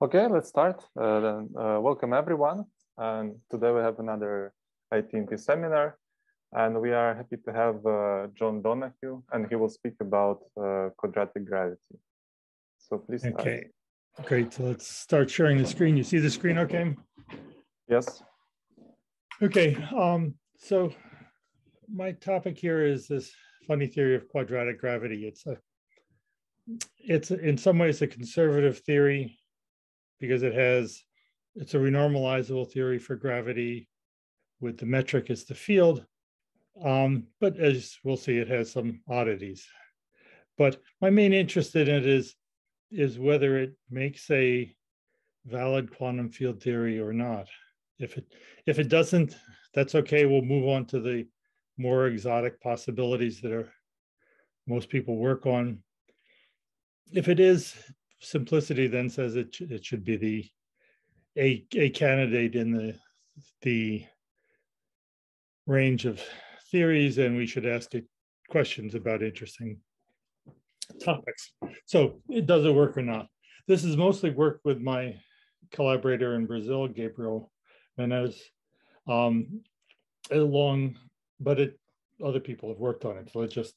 Okay, let's start. Uh, then, uh, welcome everyone. And today we have another ITMP seminar. And we are happy to have uh, John Donoghue, and he will speak about uh, quadratic gravity. So please start. Okay, great. So let's start sharing the screen. You see the screen okay? Yes. Okay, um, so my topic here is this funny theory of quadratic gravity. It's a, it's in some ways a conservative theory because it has, it's a renormalizable theory for gravity with the metric as the field. Um, but as we'll see, it has some oddities. But my main interest in it is, is whether it makes a valid quantum field theory or not. If it, if it doesn't, that's okay. We'll move on to the more exotic possibilities that are most people work on. If it is, simplicity then says it, it should be the a, a candidate in the the range of theories and we should ask it questions about interesting topics. So it does it work or not? This is mostly work with my collaborator in Brazil, Gabriel Menezes, um, along, but it other people have worked on it. So let's just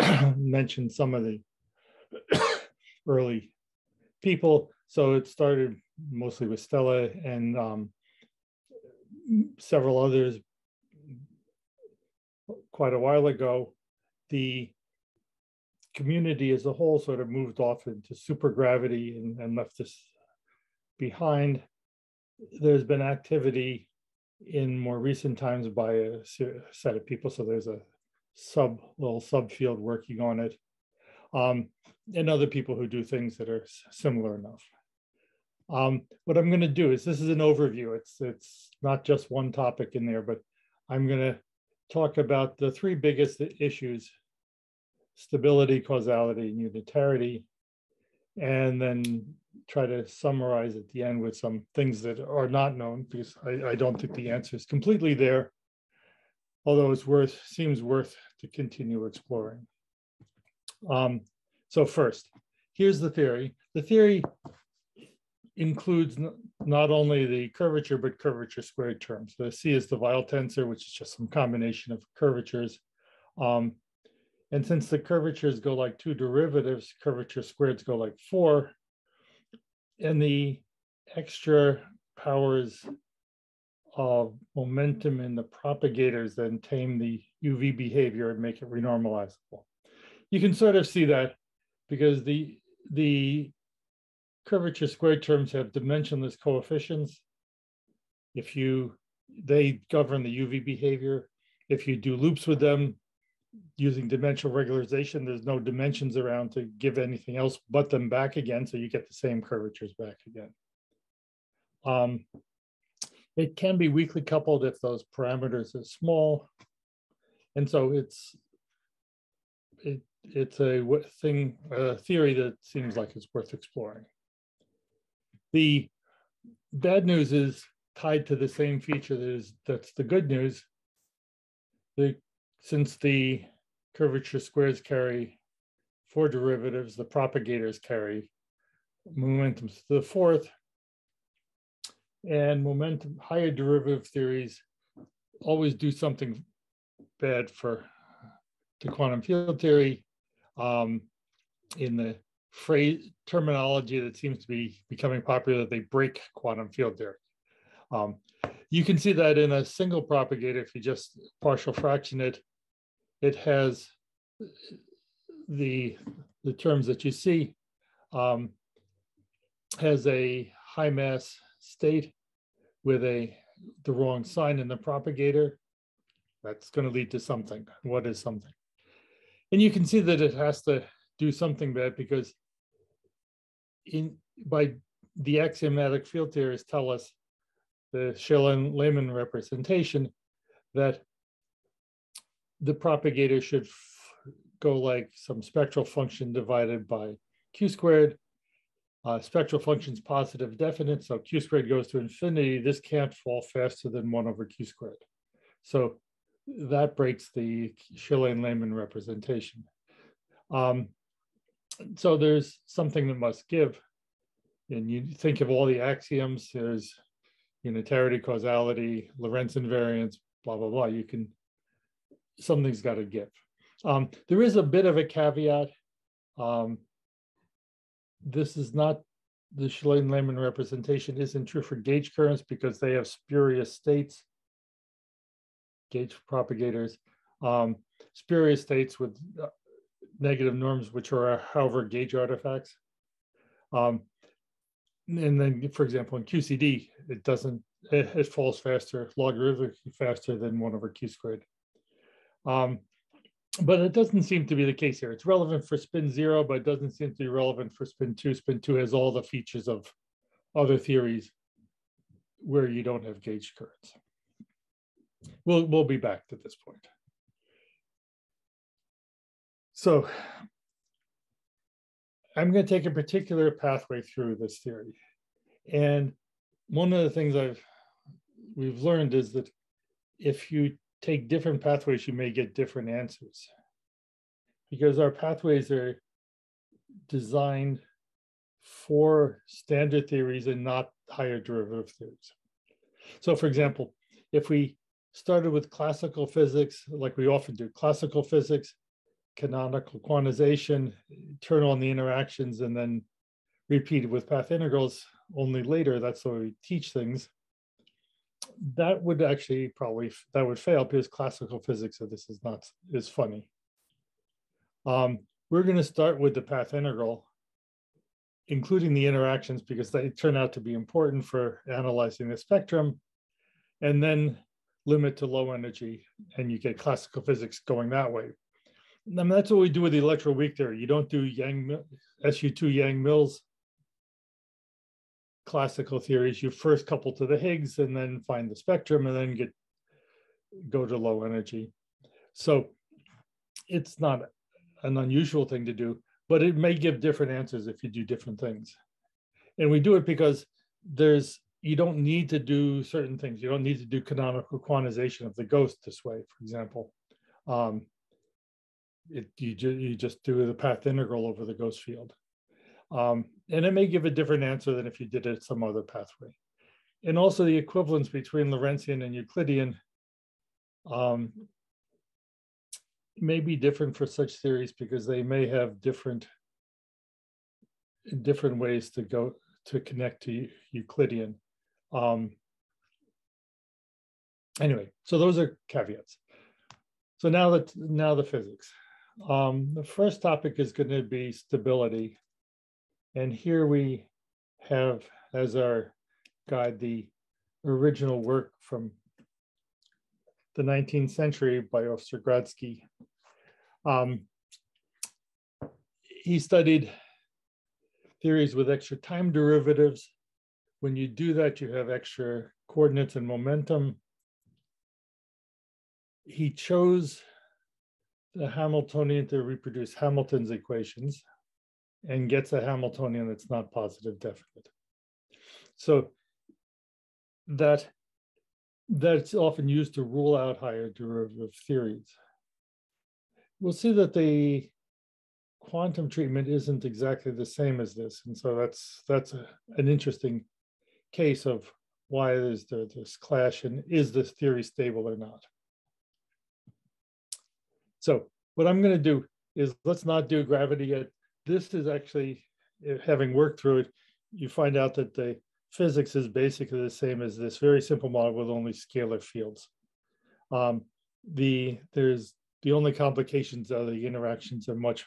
mention some of the early people. So it started mostly with Stelle and um, several others quite a while ago. The community as a whole sort of moved off into supergravity and, and left this behind. There's been activity in more recent times by a set of people. So there's a sub little subfield working on it um, and other people who do things that are similar enough. Um, what I'm going to do is this is an overview. It's it's not just one topic in there, but I'm going to talk about the three biggest issues: stability, causality, and unitarity, and then try to summarize at the end with some things that are not known because I, I don't think the answer is completely there, although it's worth seems worth to continue exploring. Um, so first, here's the theory. The theory includes not only the curvature, but curvature squared terms. The C is the Weyl tensor, which is just some combination of curvatures. Um, and since the curvatures go like two derivatives, curvature squareds go like four, and the extra powers of momentum in the propagators then tame the UV behavior and make it renormalizable you can sort of see that because the the curvature squared terms have dimensionless coefficients. If you they govern the UV behavior. If you do loops with them using dimensional regularization, there's no dimensions around to give anything else but them back again, so you get the same curvatures back again. Um, it can be weakly coupled if those parameters are small. And so it's it, it's a thing, a theory that seems like it's worth exploring. The bad news is tied to the same feature that is that's the good news. The since the curvature squares carry four derivatives, the propagators carry momentum to the fourth, and momentum higher derivative theories always do something bad for the quantum field theory um, in the phrase terminology that seems to be becoming popular, they break quantum field theory. Um, you can see that in a single propagator, if you just partial fraction it, it has the, the terms that you see um, has a high mass state with a the wrong sign in the propagator. That's going to lead to something. What is something? And you can see that it has to do something bad because in by the axiomatic field theorists tell us the Källén-Lehmann representation that the propagator should go like some spectral function divided by q squared. Uh, spectral function's positive definite, so q squared goes to infinity. This can't fall faster than one over q squared. So that breaks the Källén-Lehmann representation. Um, so there's something that must give. and you think of all the axioms, there's unitarity, causality, Lorentz invariance, blah, blah, blah. You can, something's got to give. Um, there is a bit of a caveat. Um, this is not the Källén-Lehmann representation isn't true for gauge currents because they have spurious states, gauge propagators, um, spurious states with uh, negative norms, which are, however, gauge artifacts. Um, and then, for example, in QCD, it doesn't, it, it falls faster, logarithmically faster than one over Q squared. Um, but it doesn't seem to be the case here. It's relevant for spin zero, but it doesn't seem to be relevant for spin two. Spin two has all the features of other theories where you don't have gauge currents. We'll, we'll be back to this point. So I'm going to take a particular pathway through this theory. And one of the things I've we've learned is that if you take different pathways, you may get different answers. Because our pathways are designed for standard theories and not higher derivative theories. So for example, if we started with classical physics, like we often do, classical physics, canonical quantization, turn on the interactions, and then repeat with path integrals only later. That's how we teach things. That would actually probably that would fail because classical physics of this is not is funny. Um, we're going to start with the path integral, including the interactions because they turn out to be important for analyzing the spectrum, and then limit to low energy, and you get classical physics going that way. I mean, that's what we do with the electroweak theory. You don't do Yang SU2 Yang Mills classical theories. You first couple to the Higgs and then find the spectrum and then get go to low energy. So it's not an unusual thing to do, but it may give different answers if you do different things. And we do it because there's you don't need to do certain things. You don't need to do canonical quantization of the ghost this way, for example. Um, it, you, ju you just do the path integral over the ghost field. Um, and it may give a different answer than if you did it some other pathway. And also the equivalence between Lorentzian and Euclidean um, may be different for such theories because they may have different different ways to go to connect to Euclidean. Um, anyway, so those are caveats. So now that now the physics. Um, the first topic is going to be stability. And here we have as our guide the original work from the 19th century by Ostrogradsky. Um, he studied theories with extra time derivatives. When you do that, you have extra coordinates and momentum. He chose the Hamiltonian to reproduce Hamilton's equations and gets a Hamiltonian that's not positive definite. So that that's often used to rule out higher derivative theories. We'll see that the quantum treatment isn't exactly the same as this. And so that's that's a, an interesting case of why there's this clash and is this theory stable or not. So what I'm going to do is let's not do gravity yet. This is actually, eh, having worked through it, you find out that the physics is basically the same as this very simple model with only scalar fields. Um, the there's the only complications are the interactions are much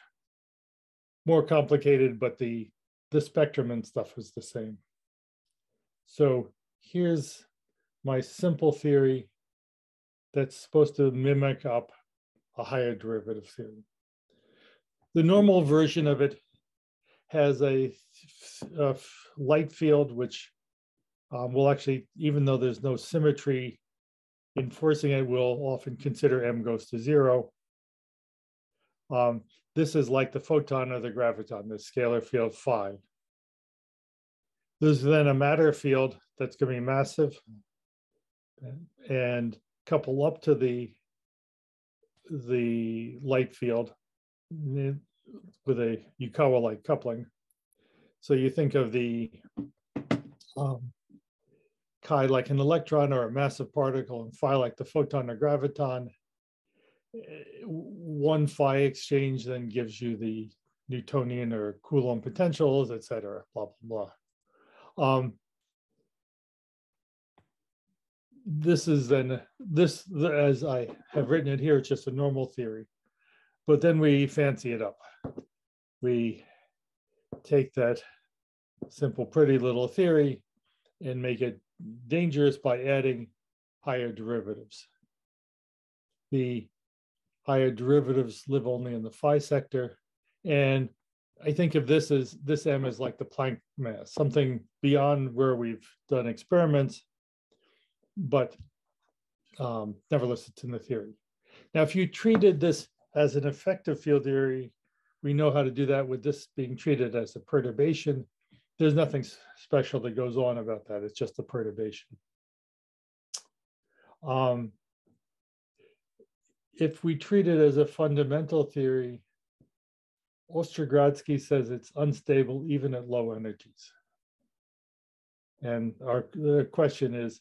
more complicated, but the the spectrum and stuff is the same. So here's my simple theory that's supposed to mimic up a higher derivative theory. The normal version of it has a, a light field, which um, will actually, even though there's no symmetry enforcing it, we'll often consider m goes to zero. Um, this is like the photon or the graviton, the scalar field phi. There's then a matter field that's going to be massive and couple up to the the light field with a Yukawa-like coupling. So you think of the um, chi like an electron or a massive particle and phi like the photon or graviton. Eh, one phi exchange then gives you the Newtonian or Coulomb potentials, et cetera, blah, blah, blah. Um, this is then, this, as I have written it here, it's just a normal theory. But then we fancy it up. We take that simple, pretty little theory and make it dangerous by adding higher derivatives. The higher derivatives live only in the phi sector. And I think of this as this M is like the Planck mass, something beyond where we've done experiments, but um, it's in the theory. Now, if you treated this as an effective field theory, we know how to do that with this being treated as a perturbation there's nothing special that goes on about that. It's just a perturbation. Um, if we treat it as a fundamental theory, Ostrogradsky says it's unstable even at low energies. And our question is,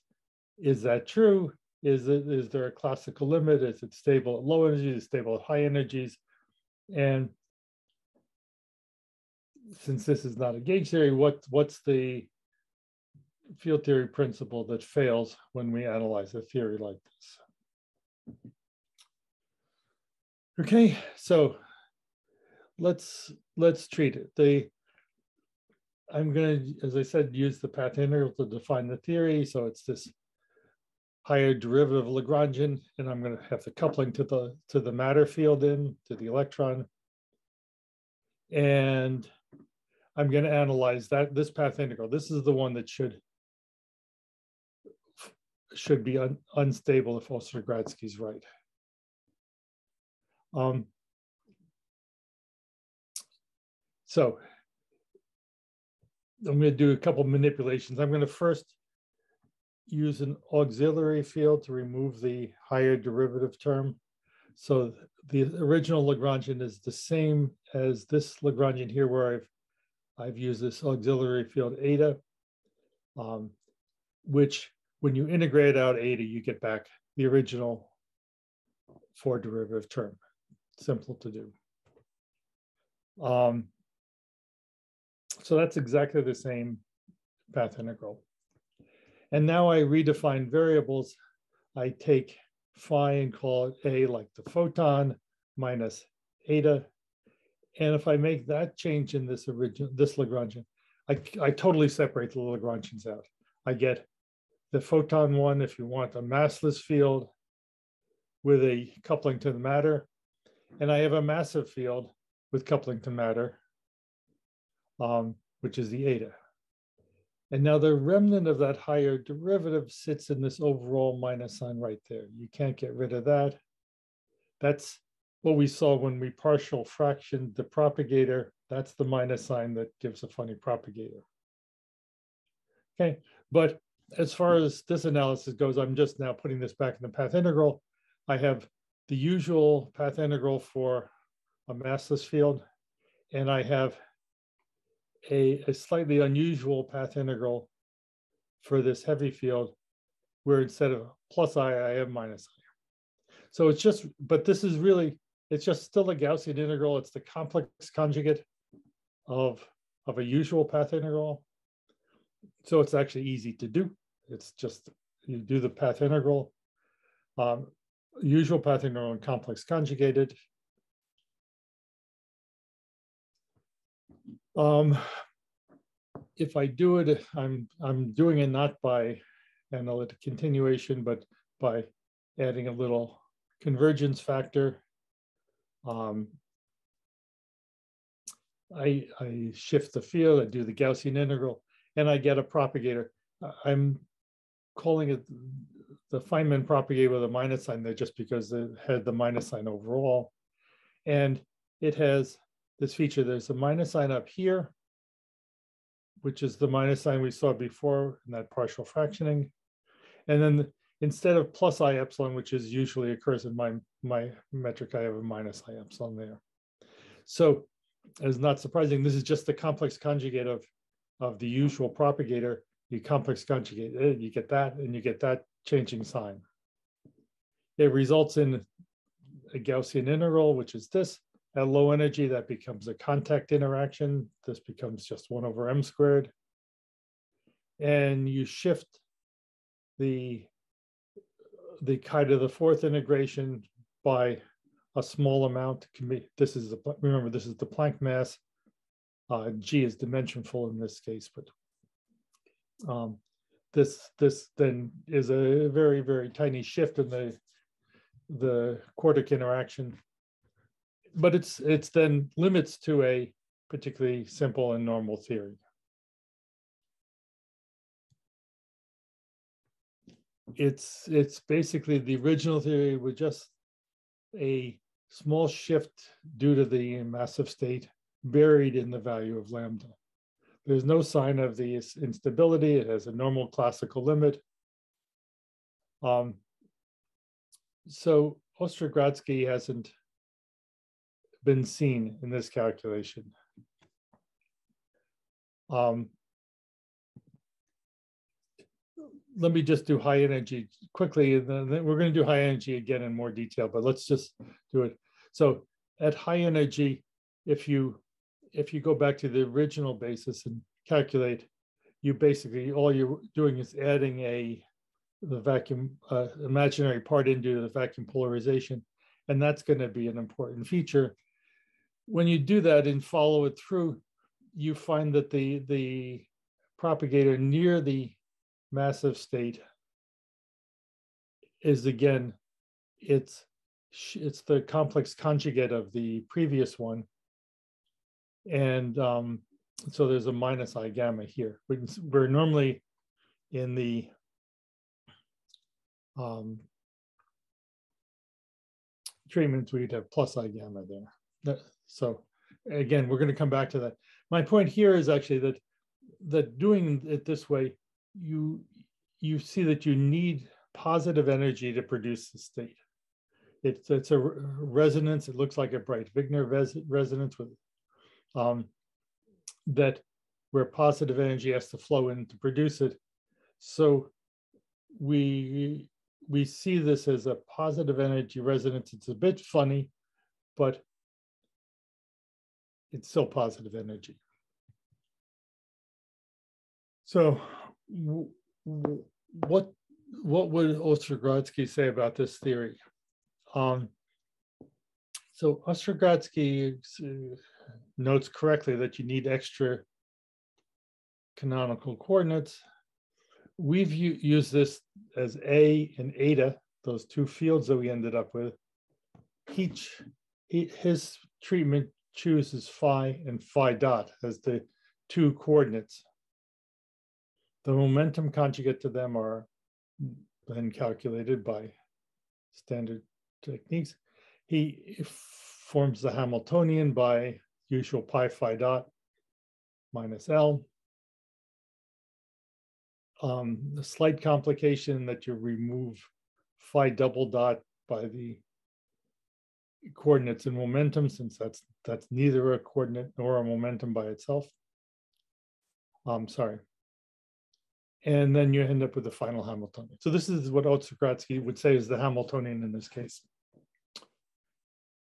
is that true? Is it is there a classical limit? Is it stable at low energies? Stable at high energies? And since this is not a gauge theory, what, what's the field theory principle that fails when we analyze a theory like this? Okay, so let's let's treat it. The I'm going to, as I said, use the path integral to define the theory. So it's this higher derivative Lagrangian, and I'm going to have the coupling to the to the matter field in to the electron. And I'm going to analyze that this path integral. This is the one that should should be un, unstable if Ostrogradsky's right. Um, so I'm going to do a couple manipulations. I'm going to first use an auxiliary field to remove the higher derivative term. So the original Lagrangian is the same as this Lagrangian here where I've I've used this auxiliary field eta, um, which when you integrate out eta, you get back the original four derivative term. Simple to do. Um, so that's exactly the same path integral. And now I redefine variables. I take phi and call it A like the photon minus eta and if I make that change in this original, this Lagrangian, I, I totally separate the Lagrangians out. I get the photon one, if you want a massless field with a coupling to the matter. And I have a massive field with coupling to matter, um, which is the eta. And now the remnant of that higher derivative sits in this overall minus sign right there. You can't get rid of that. That's what we saw when we partial fractioned the propagator, that's the minus sign that gives a funny propagator. Okay, but as far as this analysis goes, I'm just now putting this back in the path integral. I have the usual path integral for a massless field, and I have a, a slightly unusual path integral for this heavy field, where instead of plus i, I have minus i. So it's just, but this is really it's just still a Gaussian integral. It's the complex conjugate of, of a usual path integral. So it's actually easy to do. It's just, you do the path integral, um, usual path integral and complex conjugated. Um, if I do it, I'm, I'm doing it not by analytic continuation, but by adding a little convergence factor um, I, I shift the field, I do the Gaussian integral, and I get a propagator. I'm calling it the Feynman propagator with a minus sign there just because it had the minus sign overall. And it has this feature. There's a minus sign up here, which is the minus sign we saw before in that partial fractioning. And then instead of plus i epsilon, which is usually occurs in my, my metric, I have a minus i epsilon there. So is not surprising. This is just the complex conjugate of, of the usual propagator. You complex conjugate you get that, and you get that changing sign. It results in a Gaussian integral, which is this. At low energy, that becomes a contact interaction. This becomes just one over m squared. And you shift the, the chi to the fourth integration by a small amount. This is, the, remember, this is the Planck mass. Uh, G is dimensionful in this case, but um, this this then is a very very tiny shift in the the quartic interaction but it's it's then limits to a particularly simple and normal theory it's it's basically the original theory with just a small shift due to the massive state buried in the value of lambda there's no sign of the instability. It has a normal classical limit. Um, so Ostrogradsky hasn't been seen in this calculation. Um, let me just do high energy quickly. Then we're going to do high energy again in more detail, but let's just do it. So at high energy, if you if you go back to the original basis and calculate, you basically, all you're doing is adding a the vacuum uh, imaginary part into the vacuum polarization. And that's going to be an important feature. When you do that and follow it through, you find that the, the propagator near the massive state is again, it's, it's the complex conjugate of the previous one. And um, so there's a minus I gamma here. We're normally in the um, treatments, we'd have plus I gamma there. So again, we're going to come back to that. My point here is actually that that doing it this way, you you see that you need positive energy to produce the state. It's it's a resonance. It looks like a Breit Wigner res resonance with um, that where positive energy has to flow in to produce it. So we we see this as a positive energy resonance. It's a bit funny, but it's still positive energy. So what what would Ostrogradsky say about this theory? Um, so Ostrogradsky uh, notes correctly that you need extra canonical coordinates. We've used this as A and eta, those two fields that we ended up with. Each, his treatment chooses phi and phi dot as the two coordinates. The momentum conjugate to them are then calculated by standard techniques. He forms the Hamiltonian by usual pi phi dot minus L. Um, the slight complication that you remove phi double dot by the coordinates and momentum, since that's that's neither a coordinate nor a momentum by itself. I'm sorry. And then you end up with the final Hamiltonian. So this is what Ostrogradsky would say is the Hamiltonian in this case.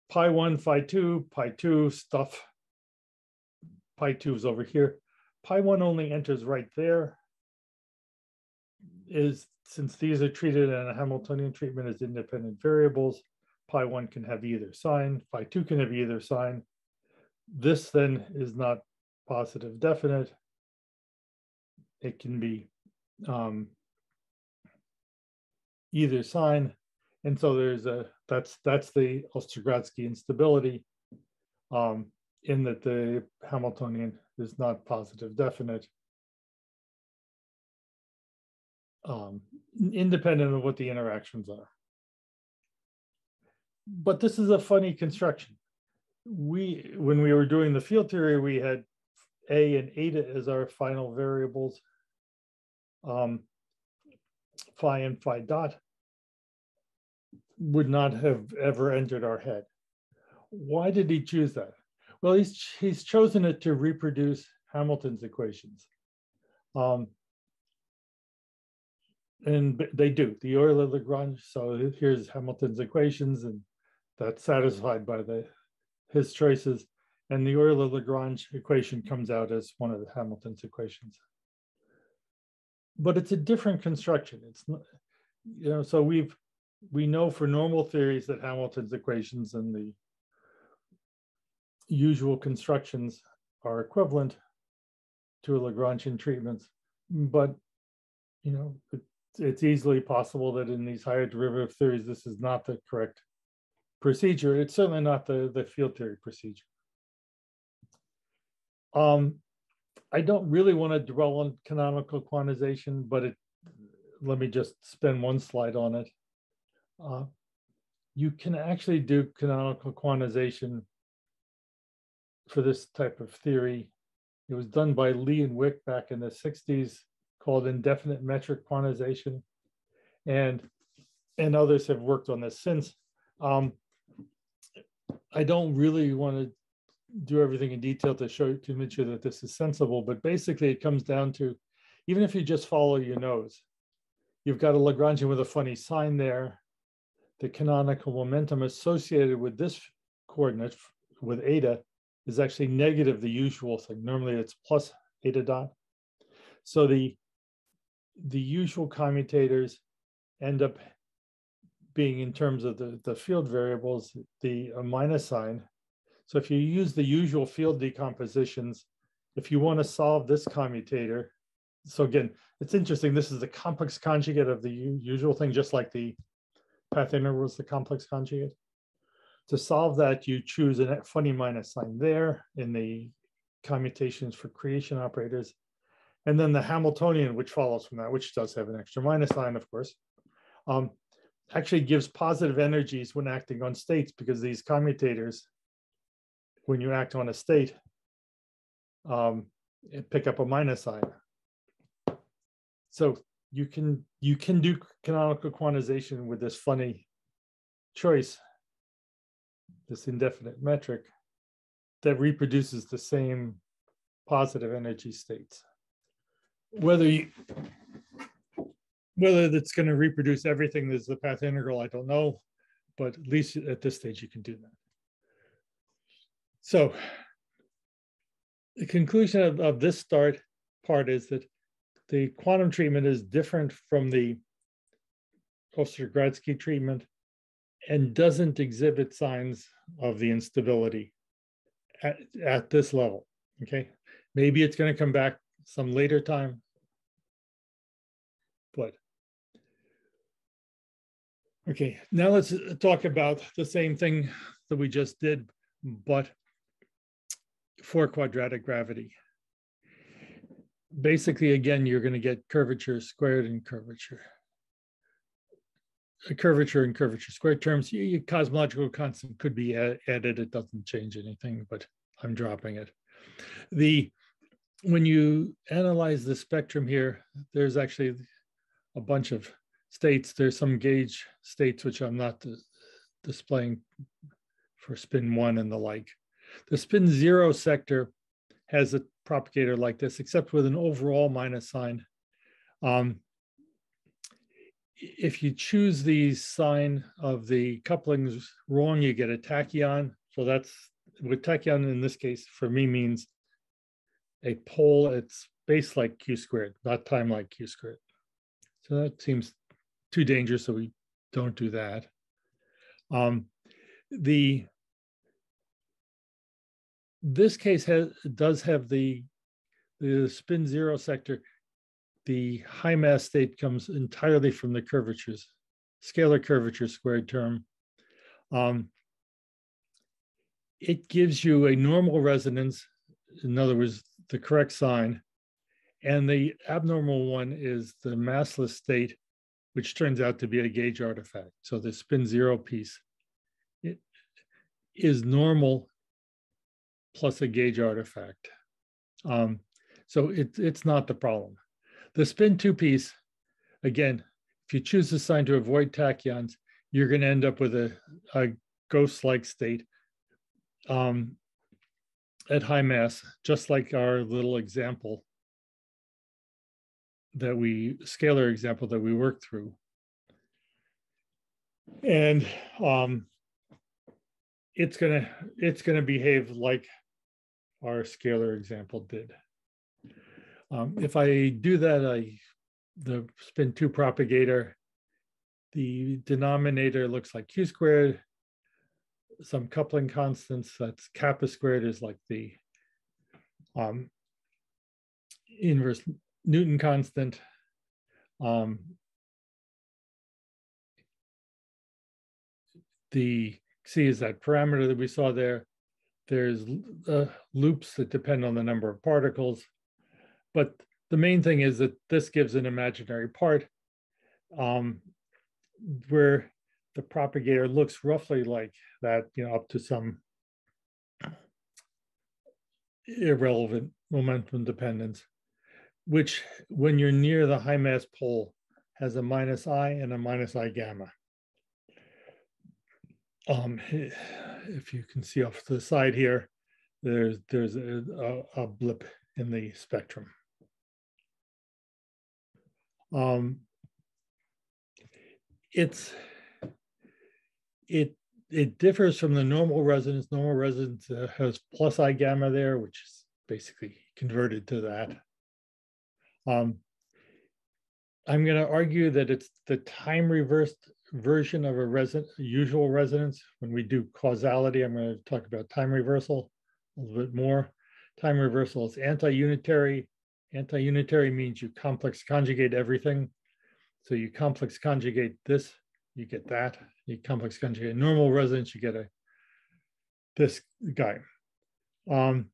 Pi 1, phi 2, pi 2 stuff pi 2 is over here. Pi 1 only enters right there. Is since these are treated in a Hamiltonian treatment as independent variables, pi 1 can have either sign, pi 2 can have either sign. This then is not positive definite. It can be um, either sign. And so there's a, that's, that's the Ostrogradsky instability. Um, in that the Hamiltonian is not positive definite, um, independent of what the interactions are. But this is a funny construction. We, when we were doing the field theory, we had A and eta as our final variables. Um, phi and phi dot would not have ever entered our head. Why did he choose that? Well, he's he's chosen it to reproduce Hamilton's equations. Um, and they do the Euler Lagrange. So here's Hamilton's equations, and that's satisfied by the his choices. And the Euler Lagrange equation comes out as one of the Hamilton's equations. But it's a different construction. It's not, you know, so we've we know for normal theories that Hamilton's equations and the usual constructions are equivalent to a Lagrangian treatments, but you know, it, it's easily possible that in these higher derivative theories, this is not the correct procedure. It's certainly not the, the field theory procedure. Um, I don't really want to dwell on canonical quantization, but it, let me just spend one slide on it. Uh, you can actually do canonical quantization for this type of theory. It was done by Lee and Wick back in the 60s called indefinite metric quantization. And, and others have worked on this since. Um, I don't really want to do everything in detail to show to make sure that this is sensible, but basically it comes down to, even if you just follow your nose, you've got a Lagrangian with a funny sign there. The canonical momentum associated with this coordinate with eta is actually negative the usual thing. Normally it's plus eta dot. So the the usual commutators end up being in terms of the, the field variables, the minus sign. So if you use the usual field decompositions, if you want to solve this commutator, so again, it's interesting. This is the complex conjugate of the usual thing, just like the path integral was the complex conjugate. To solve that, you choose a funny minus sign there in the commutations for creation operators. And then the Hamiltonian, which follows from that, which does have an extra minus sign, of course, um, actually gives positive energies when acting on states because these commutators, when you act on a state, um, pick up a minus sign. So you can you can do canonical quantization with this funny choice, this indefinite metric that reproduces the same positive energy states whether you whether that's going to reproduce everything that's the path integral, I don't know, but at least at this stage you can do that. So the conclusion of, of this start part is that the quantum treatment is different from the Ostrogradsky treatment and doesn't exhibit signs of the instability at, at this level, okay? Maybe it's gonna come back some later time. But okay, now let's uh, talk about the same thing that we just did, but for quadratic gravity. Basically, again, you're going to get curvature squared and curvature. A curvature and curvature squared terms, your cosmological constant could be added. It doesn't change anything, but I'm dropping it. The when you analyze the spectrum here, there's actually a bunch of states. There's some gauge states which I'm not displaying for spin one and the like. The spin zero sector has a propagator like this, except with an overall minus sign. Um, if you choose the sign of the couplings wrong, you get a tachyon. So that's what tachyon in this case for me means a pole, it's space like q squared, not time like q squared. So that seems too dangerous, so we don't do that. Um, the this case has does have the the spin zero sector. The high mass state comes entirely from the curvatures, scalar curvature squared term. Um, it gives you a normal resonance, in other words, the correct sign. And the abnormal one is the massless state, which turns out to be a gauge artifact. So the spin zero piece is normal plus a gauge artifact. Um, so it, it's not the problem. The spin two piece, again, if you choose the sign to avoid tachyons, you're going to end up with a, a ghost-like state. Um, at high mass, just like our little example that we, scalar example that we worked through. And um, it's gonna it's gonna behave like our scalar example did. Um, if I do that, I the spin two propagator, the denominator looks like q squared, some coupling constants, that's kappa squared is like the um, inverse Newton constant. Um, the C is that parameter that we saw there. There's uh, loops that depend on the number of particles. But the main thing is that this gives an imaginary part um, where the propagator looks roughly like that, you know, up to some irrelevant momentum dependence, which when you're near the high mass pole has a minus i and a minus i gamma. Um, if you can see off to the side here, there's there's a, a, blip in the spectrum. Um, it's it it differs from the normal resonance. Normal resonance uh, has plus I gamma there, which is basically converted to that. Um, I'm going to argue that it's the time reversed version of a usual resonance. When we do causality, I'm going to talk about time reversal a little bit more. Time reversal is anti-unitary. Anti-unitary means you complex conjugate everything. So you complex conjugate this, you get that. You complex conjugate normal resonance, you get a this guy. Um,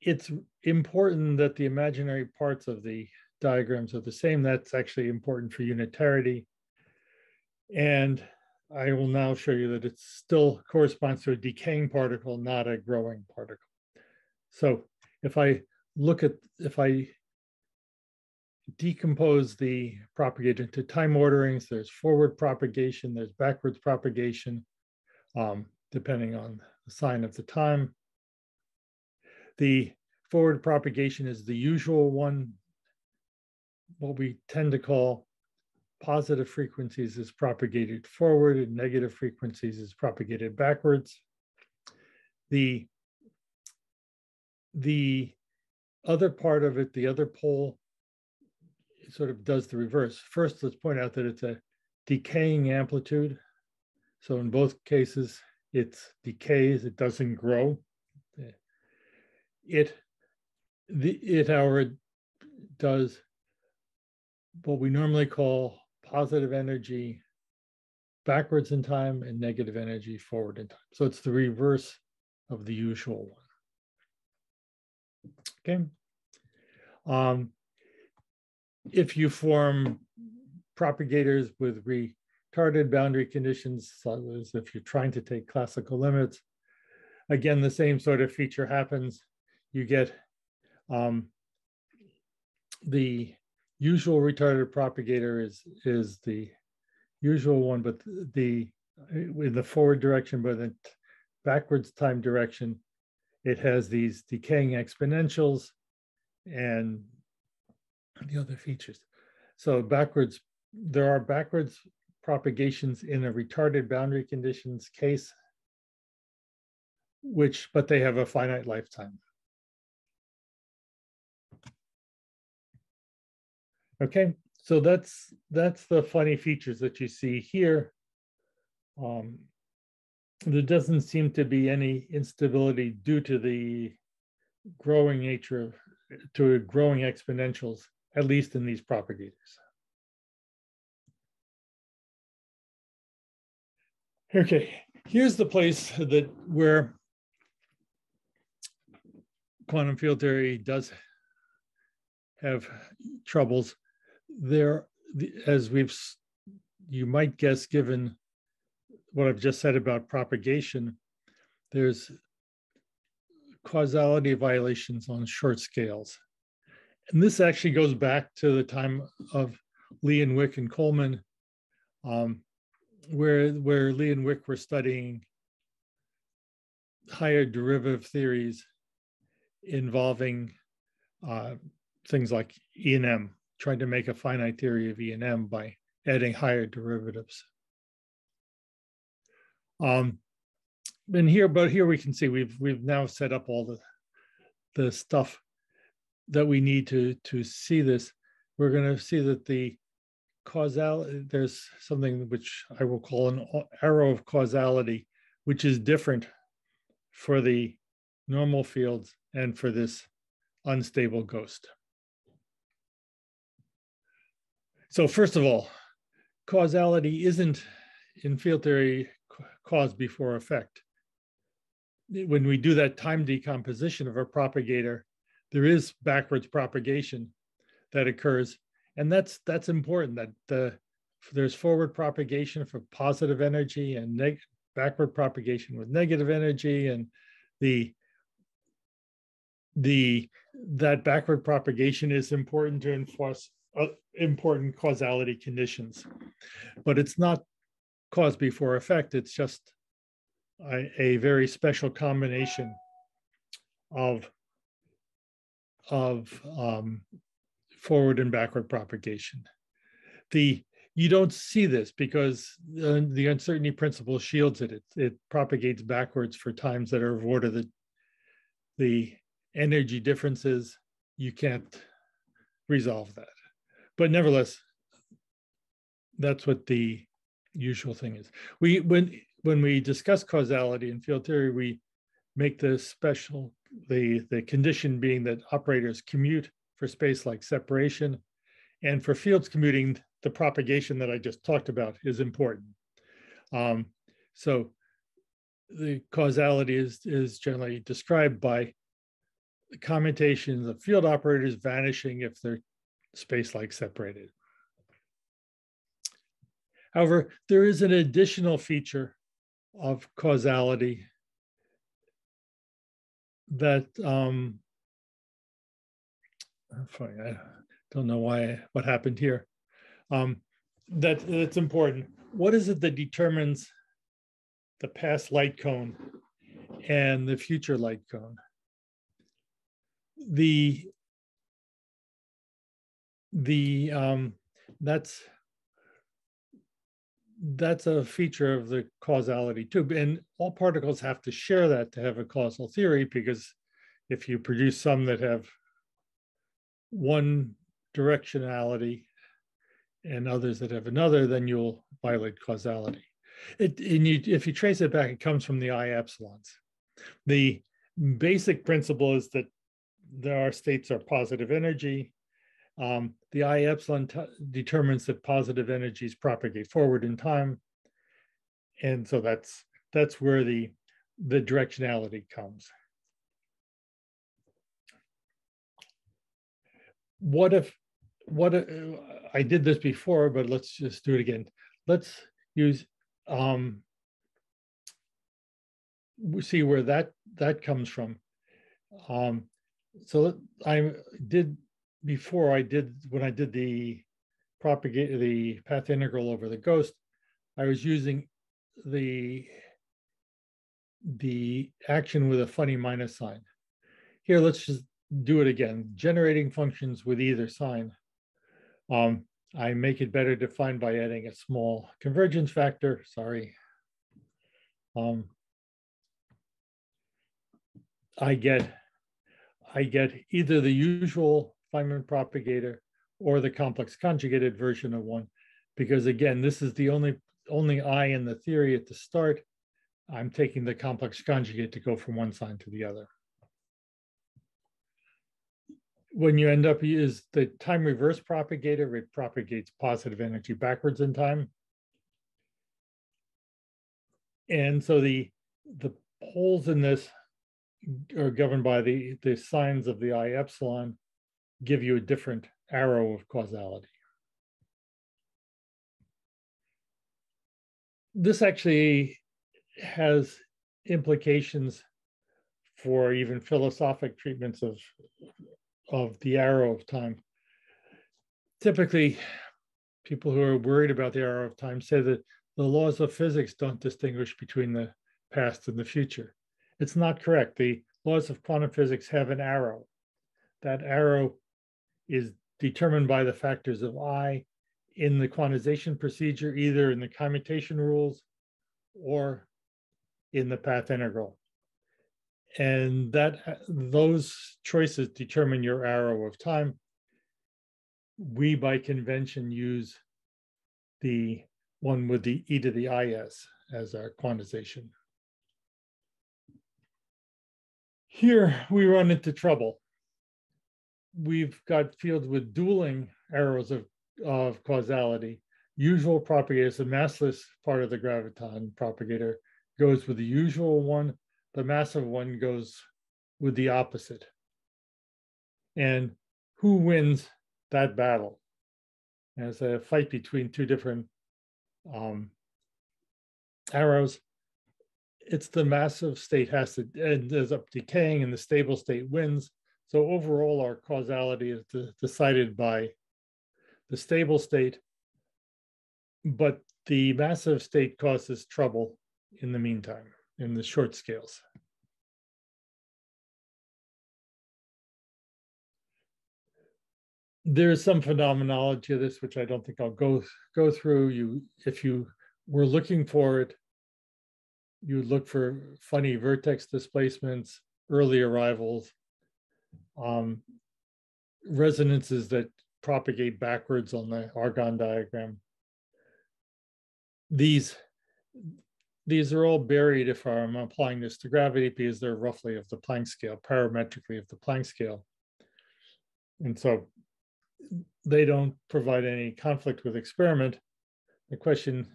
it's important that the imaginary parts of the diagrams are the same. That's actually important for unitarity. And I will now show you that it still corresponds to a decaying particle, not a growing particle. So if I look at, if I decompose the propagator into time orderings, there's forward propagation, there's backwards propagation, um, depending on the sign of the time. The forward propagation is the usual one, what we tend to call positive frequencies is propagated forward and negative frequencies is propagated backwards. The, the other part of it, the other pole, sort of does the reverse. First, let's point out that it's a decaying amplitude. So in both cases, it decays, it doesn't grow. It, the, it however does what we normally call positive energy backwards in time and negative energy forward in time. So it's the reverse of the usual one. Okay. Um, if you form propagators with retarded boundary conditions, so as if you're trying to take classical limits, again, the same sort of feature happens. You get um, the usual retarded propagator is is the usual one, but the in the forward direction, but in backwards time direction, it has these decaying exponentials and the other features. So backwards, there are backwards propagations in a retarded boundary conditions case, which, but they have a finite lifetime. Okay, so that's that's the funny features that you see here. Um, there doesn't seem to be any instability due to the growing nature of to growing exponentials, at least in these propagators. Okay, here's the place that where quantum field theory does have troubles there, as we've, you might guess, given what I've just said about propagation, there's causality violations on short scales. And this actually goes back to the time of Lee and Wick and Coleman, um, where, where Lee and Wick were studying higher derivative theories involving uh, things like E and M, trying to make a finite theory of E and M by adding higher derivatives. Um, and here, but here we can see we've we've now set up all the the stuff that we need to to see this. We're going to see that the causality there's something which I will call an arrow of causality, which is different for the normal fields and for this unstable ghost. So first of all, causality isn't in field theory cause before effect. When we do that time decomposition of a propagator, there is backwards propagation that occurs. And that's that's important that the there's forward propagation for positive energy and backward propagation with negative energy and the the that backward propagation is important to enforce important causality conditions but it's not cause before effect it's just a, a very special combination of of um, forward and backward propagation the you don't see this because uh, the uncertainty principle shields it. it. It propagates backwards for times that are of order that the energy differences, you can't resolve that. But nevertheless, that's what the usual thing is. We when when we discuss causality in field theory, we make the special the the condition being that operators commute for space-like separation, and for fields commuting, the propagation that I just talked about is important. Um, so the causality is, is generally described by the commutations of field operators vanishing if they're space-like separated. However, there is an additional feature of causality that um, I don't know why what happened here um, that that's important. What is it that determines the past light cone and the future light cone? The the um, that's that's a feature of the causality too. And all particles have to share that to have a causal theory because if you produce some that have one directionality and others that have another, then you'll violate causality. It, and you, if you trace it back, it comes from the I epsilons. The basic principle is that there are states are positive energy. Um, the I epsilon determines that positive energies propagate forward in time. And so that's that's where the, the directionality comes. What if what uh, I did this before, but let's just do it again. Let's use um, we see where that that comes from. Um, so I did before I did when I did the propagate the path integral over the ghost, I was using the the action with a funny minus sign. Here, let's just do it again. Generating functions with either sign. Um, I make it better defined by adding a small convergence factor, sorry. Um, I get, I get either the usual Feynman propagator or the complex conjugated version of one, because again, this is the only, only I in the theory at the start. I'm taking the complex conjugate to go from one sign to the other when you end up is the time reverse propagator, it propagates positive energy backwards in time. And so the the poles in this are governed by the, the signs of the I epsilon, give you a different arrow of causality. This actually has implications for even philosophic treatments of of the arrow of time. Typically, people who are worried about the arrow of time say that the laws of physics don't distinguish between the past and the future. It's not correct. The laws of quantum physics have an arrow. That arrow is determined by the factors of I in the quantization procedure, either in the commutation rules or in the path integral. And that those choices determine your arrow of time. We, by convention, use the one with the e to the is as our quantization. Here we run into trouble. We've got fields with dueling arrows of, of causality. Usual propagator, the massless part of the graviton propagator goes with the usual one. The massive one goes with the opposite. And who wins that battle? As a fight between two different um, arrows it's the massive state has to ends up decaying and the stable state wins. So overall, our causality is de decided by the stable state, but the massive state causes trouble in the meantime, in the short scales. There is some phenomenology of this, which I don't think I'll go go through. You, if you were looking for it, you would look for funny vertex displacements, early arrivals, um, resonances that propagate backwards on the Argand diagram. These, these are all buried if I'm applying this to gravity because they're roughly of the Planck scale, parametrically of the Planck scale. And so they don't provide any conflict with experiment. The question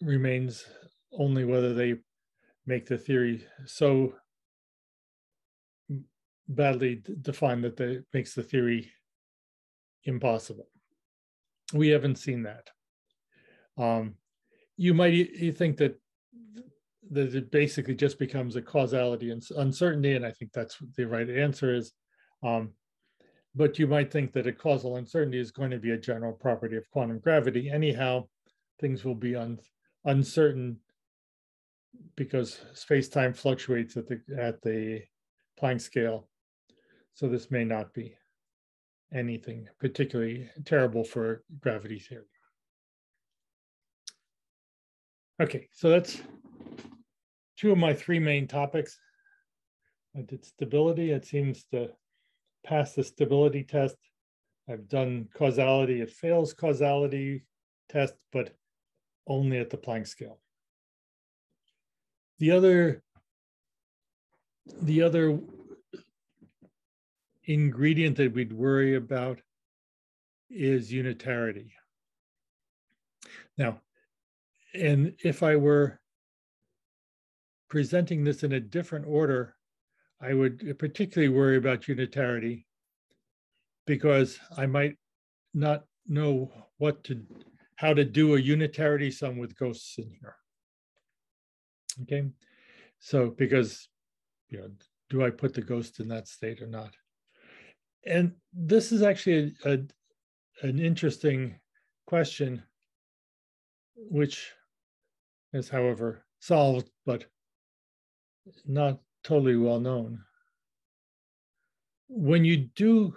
remains only whether they make the theory so badly defined that it makes the theory impossible. We haven't seen that. Um, you might you think that that it basically just becomes a causality and uncertainty, and I think that's the right answer is. Um, but you might think that a causal uncertainty is going to be a general property of quantum gravity. Anyhow, things will be un, uncertain because space-time fluctuates at the at the Planck scale. So this may not be anything particularly terrible for gravity theory. Okay, so that's two of my three main topics. I did stability. It seems to pass the stability test. I've done causality. It fails causality test, but only at the Planck scale. The other, the other ingredient that we'd worry about is unitarity. Now, and if I were presenting this in a different order, I would particularly worry about unitarity because I might not know what to, how to do a unitarity sum with ghosts in here. Okay, so because you know, do I put the ghost in that state or not? And this is actually a, a an interesting question, which is, however, solved, but not totally well known. When you do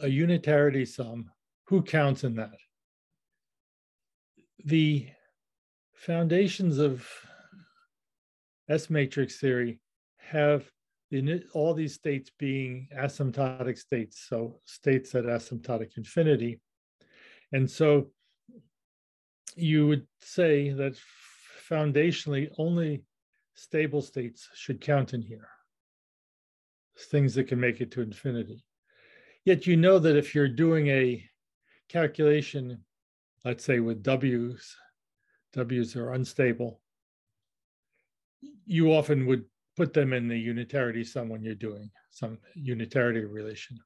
a unitarity sum, who counts in that? The foundations of S matrix theory have the, all these states being asymptotic states, so states at asymptotic infinity. And so you would say that foundationally only stable states should count in here, things that can make it to infinity. Yet you know that if you're doing a calculation, let's say with W's, W's are unstable, you often would put them in the unitarity sum when you're doing some unitarity relation.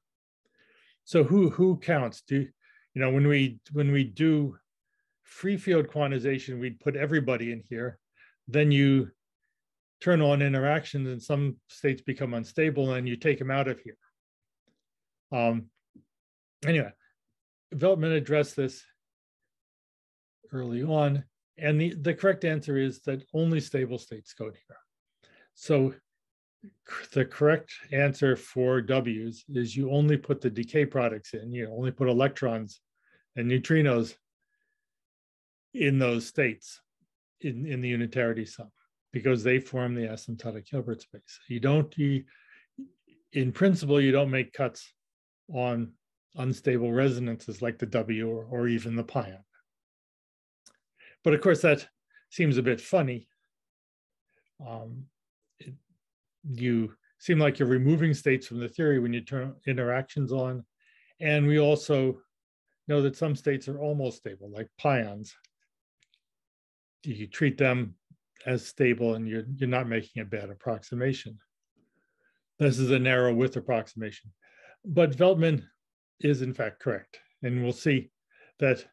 So who who counts? Do you know when we when we do free field quantization, we'd put everybody in here. Then you turn on interactions and some states become unstable and you take them out of here. Um, anyway, Veltman addressed this early on. And the, the correct answer is that only stable states go here. So the correct answer for W's is you only put the decay products in, you only put electrons and neutrinos in those states in, in the unitarity sum because they form the asymptotic Hilbert space. You don't, you, in principle, you don't make cuts on unstable resonances like the W or, or even the pion. But of course, that seems a bit funny. Um, you seem like you're removing states from the theory when you turn interactions on. And we also know that some states are almost stable, like pions. You treat them as stable and you're, you're not making a bad approximation. This is a narrow width approximation. But Veltman is in fact correct. And we'll see that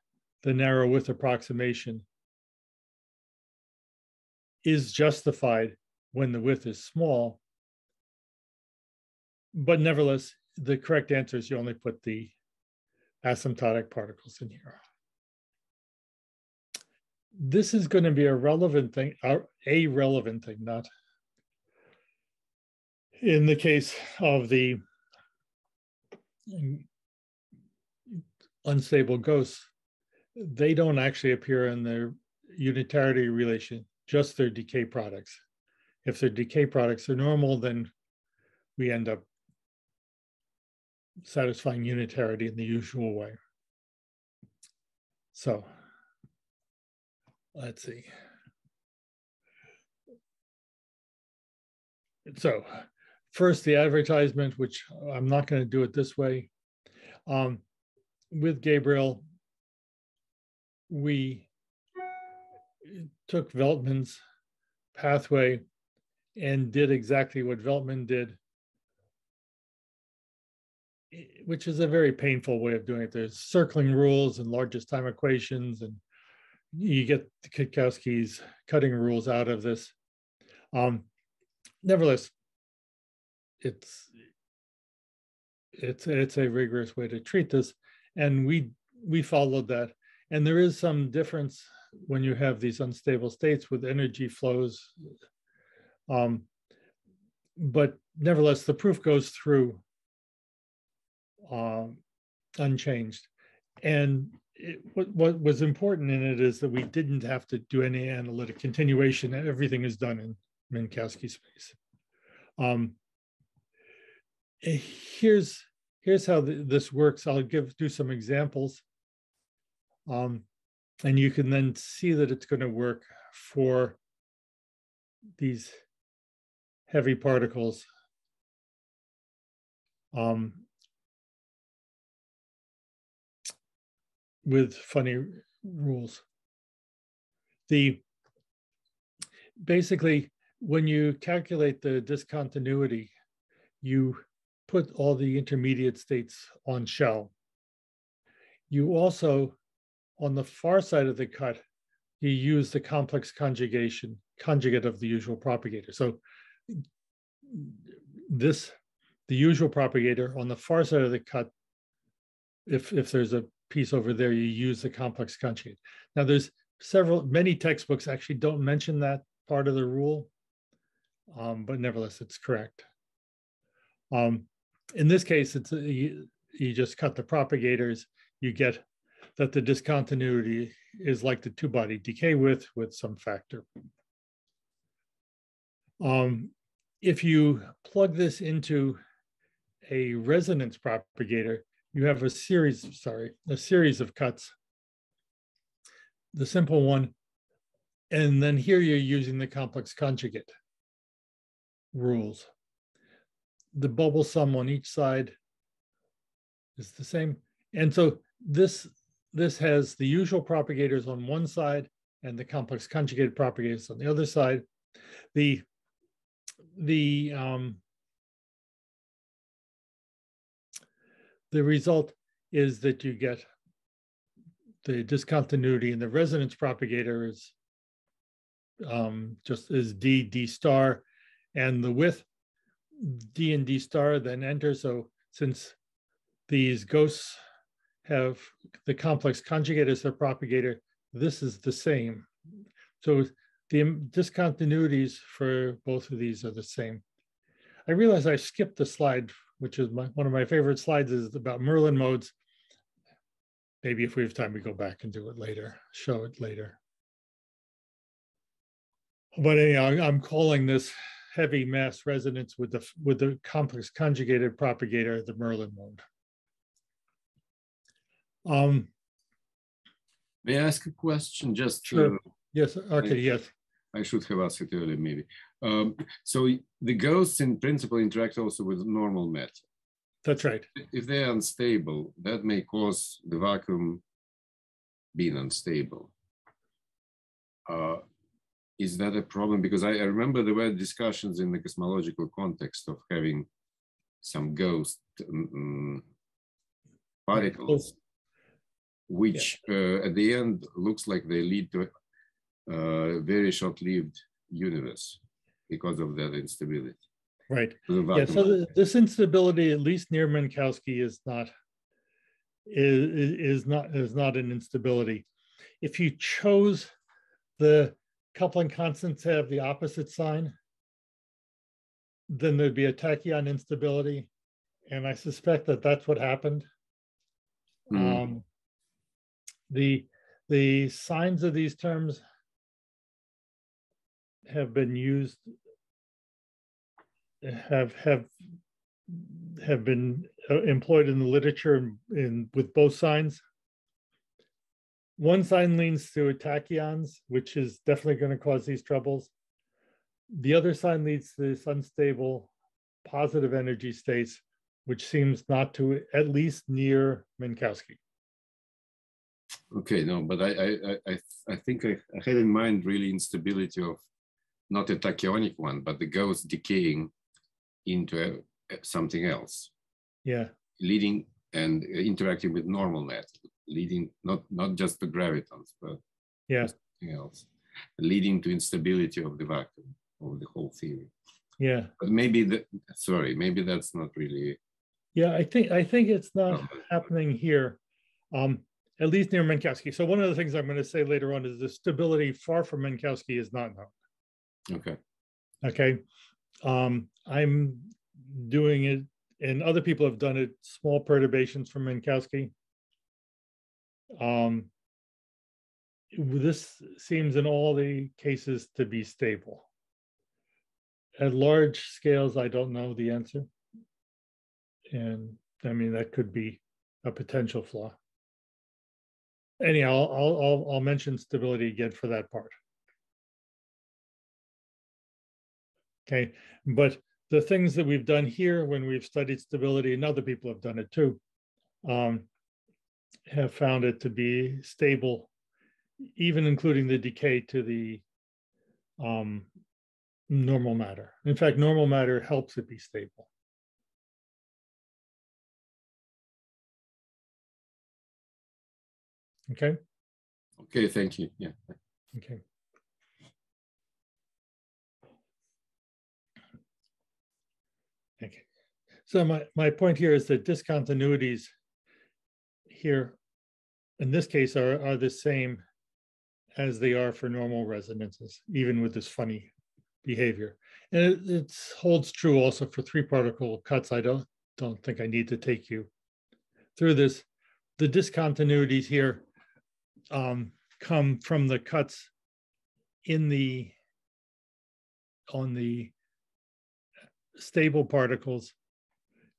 the narrow width approximation is justified when the width is small. But nevertheless, the correct answer is you only put the asymptotic particles in here. This is going to be a relevant thing, a relevant thing, not in the case of the unstable ghosts, they don't actually appear in their unitarity relation, just their decay products. If their decay products are normal, then we end up satisfying unitarity in the usual way. So let's see. So first the advertisement, which I'm not going to do it this way. Um, with Gabriel, we took Veltman's pathway and did exactly what Veltman did, which is a very painful way of doing it. There's circling rules and largest time equations, and you get Cutkosky's cutting rules out of this. Um, nevertheless, it's it's it's a rigorous way to treat this and we we followed that and there is some difference when you have these unstable states with energy flows um, but nevertheless the proof goes through um, unchanged and it, what, what was important in it is that we didn't have to do any analytic continuation everything is done in minkowski space um, here's here's how th this works. I'll give do some examples. Um, and you can then see that it's going to work for these heavy particles. Um, with funny rules. The basically when you calculate the discontinuity, you put all the intermediate states on shell. You also, on the far side of the cut, you use the complex conjugation, conjugate of the usual propagator. So this, the usual propagator on the far side of the cut, if, if there's a piece over there, you use the complex conjugate. Now there's several, many textbooks actually don't mention that part of the rule, um, but nevertheless, it's correct. Um, in this case, it's you, you just cut the propagators, you get that the discontinuity is like the two-body decay width with some factor. Um, if you plug this into a resonance propagator, you have a series, sorry, a series of cuts. The simple one, and then here you're using the complex conjugate rules the bubble sum on each side is the same. And so this, this has the usual propagators on one side and the complex conjugated propagators on the other side. The, the, um, the result is that you get the discontinuity in the resonance propagator is um, just is D, D star, and the width D and D star then enter. So since these ghosts have the complex conjugate as their propagator, this is the same. So the discontinuities for both of these are the same. I realize I skipped the slide, which is my, one of my favorite slides is about Merlin modes. Maybe if we have time, we go back and do it later, show it later. But anyhow, I'm calling this heavy mass resonance with the with the complex conjugated propagator, the Merlin mode. Um, May I ask a question? Just Sure. uh, yes, okay, yes, I should have asked it earlier, maybe. Um, so the ghosts in principle interact also with normal matter. that's right. If they're unstable, that may cause the vacuum being unstable. Uh, is that a problem? Because I, I remember there were discussions in the cosmological context of having some ghost um, particles, which uh, at the end looks like they lead to a very short-lived universe because of that instability. Right. Yeah, so vacuum- th- this instability, at least near Minkowski, is not is is not is not an instability. If you chose the coupling constants to have the opposite sign, then there'd be a tachyon instability, and I suspect that that's what happened. Hmm. Um, the the signs of these terms have been used have have have been uh, employed in the literature in, in with both signs. One sign leans to tachyons, which is definitely going to cause these troubles. The other sign leads to this unstable positive energy states, which seems not to at least near Minkowski. Okay, no, but I I I I, think I, I had in mind really instability of not a tachyonic one, but the ghost decaying into a, something else, Yeah, leading and interacting with normal matter, leading not not just the gravitons, but yeah, something else, leading to instability of the vacuum of the whole theory. yeah, But maybe the sorry, maybe that's not really. yeah. I think I think it's not Oh. happening here, um, at least near Minkowski. So one of the things I'm going to say later on is the stability far from Minkowski is not known. Okay. Okay. Um, I'm doing it, and other people have done it, small perturbations from Minkowski. Um, this seems in all the cases to be stable. At large scales, I don't know the answer. And I mean, that could be a potential flaw. Anyhow, I'll, I'll, I'll, mention stability again for that part. Okay, but the things that we've done here when we've studied stability, and other people have done it too, um, have found it to be stable, even including the decay to the um, normal matter. In fact, normal matter helps it be stable. Okay, Okay, thank you. Yeah. okay. Okay, so my, my point here is that discontinuities here, in this case, are, are the same as they are for normal resonances, even with this funny behavior. And it, it holds true also for three particle cuts. I don't, don't think I need to take you through this. The discontinuities here um, come from the cuts in the on the stable particles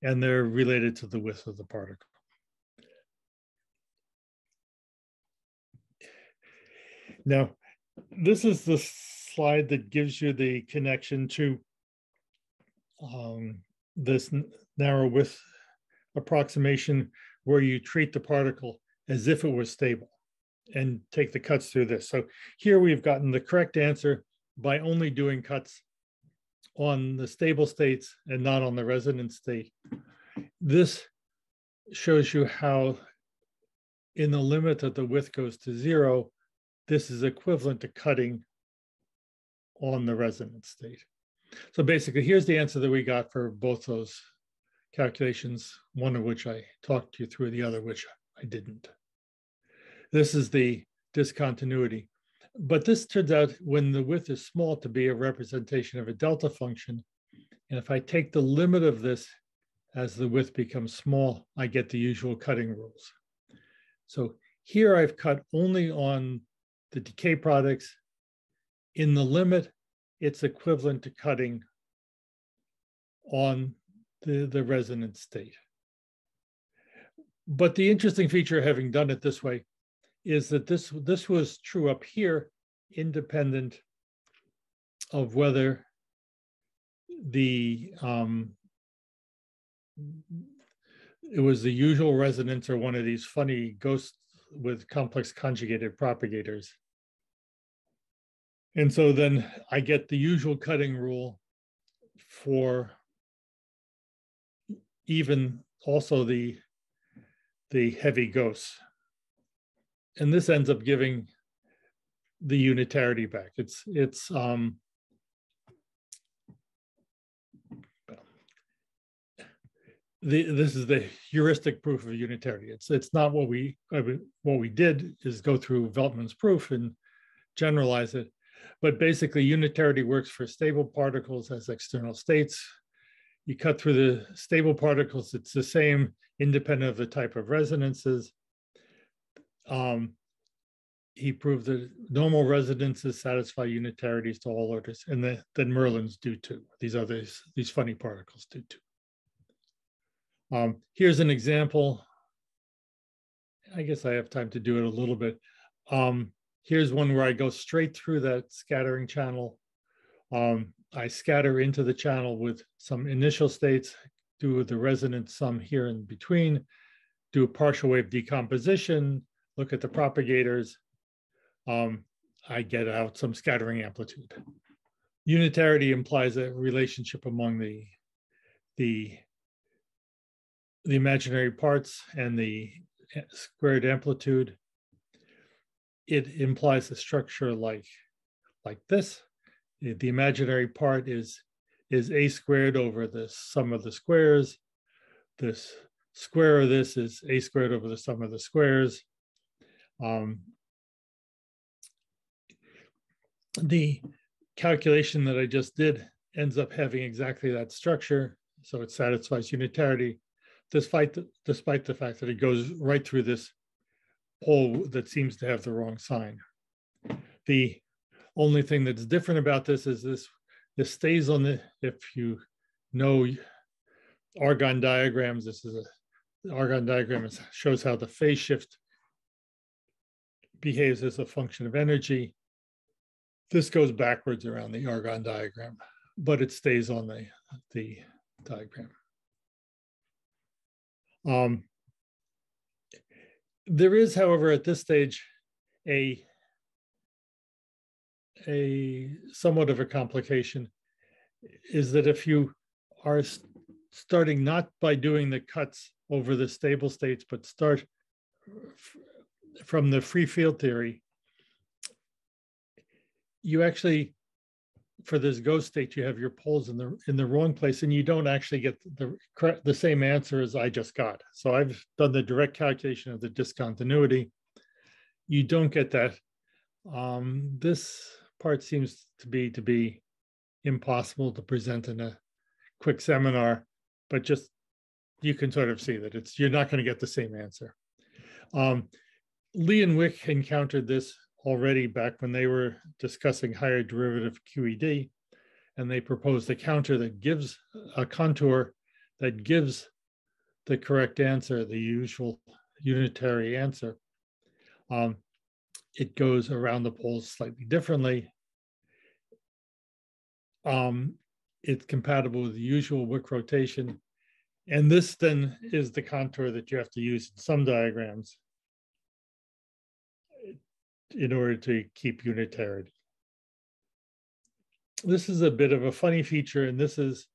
and they're related to the width of the particle. Now, this is the slide that gives you the connection to um, this narrow width approximation where you treat the particle as if it was stable and take the cuts through this. So here we've gotten the correct answer by only doing cuts on the stable states and not on the resonance state. This shows you how in the limit that the width goes to zero, this is equivalent to cutting on the resonance state. So basically, here's the answer that we got for both those calculations, one of which I talked you through, the other which I didn't. This is the discontinuity. But this turns out when the width is small to be a representation of a delta function. And if I take the limit of this as the width becomes small, I get the usual cutting rules. So here I've cut only on the decay products. In the limit, it's equivalent to cutting on the, the resonant state. But the interesting feature having done it this way is that this, this was true up here, independent of whether the um, it was the usual resonance or one of these funny ghosts with complex conjugated propagators. And so then I get the usual cutting rule for even also the the heavy ghosts. And this ends up giving the unitarity back. It's it's um the this is the heuristic proof of unitarity. It's it's not what we what we did is go through Veltman's proof and generalize it, but basically unitarity works for stable particles as external states. You cut through the stable particles; it's the same, independent of the type of resonances. Um, he proved that normal resonances satisfy unitarities to all orders, and that, then Merlins do too. These are these funny particles do too. Um, here's an example. I guess I have time to do it a little bit. Um, here's one where I go straight through that scattering channel. Um, I scatter into the channel with some initial states, do the resonant sum here in between, do a partial wave decomposition, look at the propagators. Um, I get out some scattering amplitude. Unitarity implies a relationship among the, the the imaginary parts and the squared amplitude, it implies a structure like, like this. The imaginary part is, is a squared over the sum of the squares. This square of this is a squared over the sum of the squares. Um, the calculation that I just did ends up having exactly that structure. So it satisfies unitarity despite the, despite the fact that it goes right through this pole that seems to have the wrong sign. The only thing that's different about this is this this stays on the if you know Argand diagrams this is a Argand diagram shows how the phase shift behaves as a function of energy. This goes backwards around the Argand diagram but it stays on the the diagram. Um, there is, however, at this stage, a a somewhat of a complication is that if you are starting not by doing the cuts over the stable states, but start from the free field theory, you actually for this ghost state, you have your poles in the in the wrong place, and you don't actually get the the same answer as I just got. So I've done the direct calculation of the discontinuity. You don't get that. Um, this part seems to be to be impossible to present in a quick seminar, but just you can sort of see that it's you're not going to get the same answer. Um, Lee and Wick encountered this already back when they were discussing higher derivative QED, and they proposed a counter that gives a contour that gives the correct answer, the usual unitary answer. Um, it goes around the poles slightly differently. Um, it's compatible with the usual Wick rotation. And this then is the contour that you have to use in some diagrams in order to keep unitarity. This is a bit of a funny feature, and this is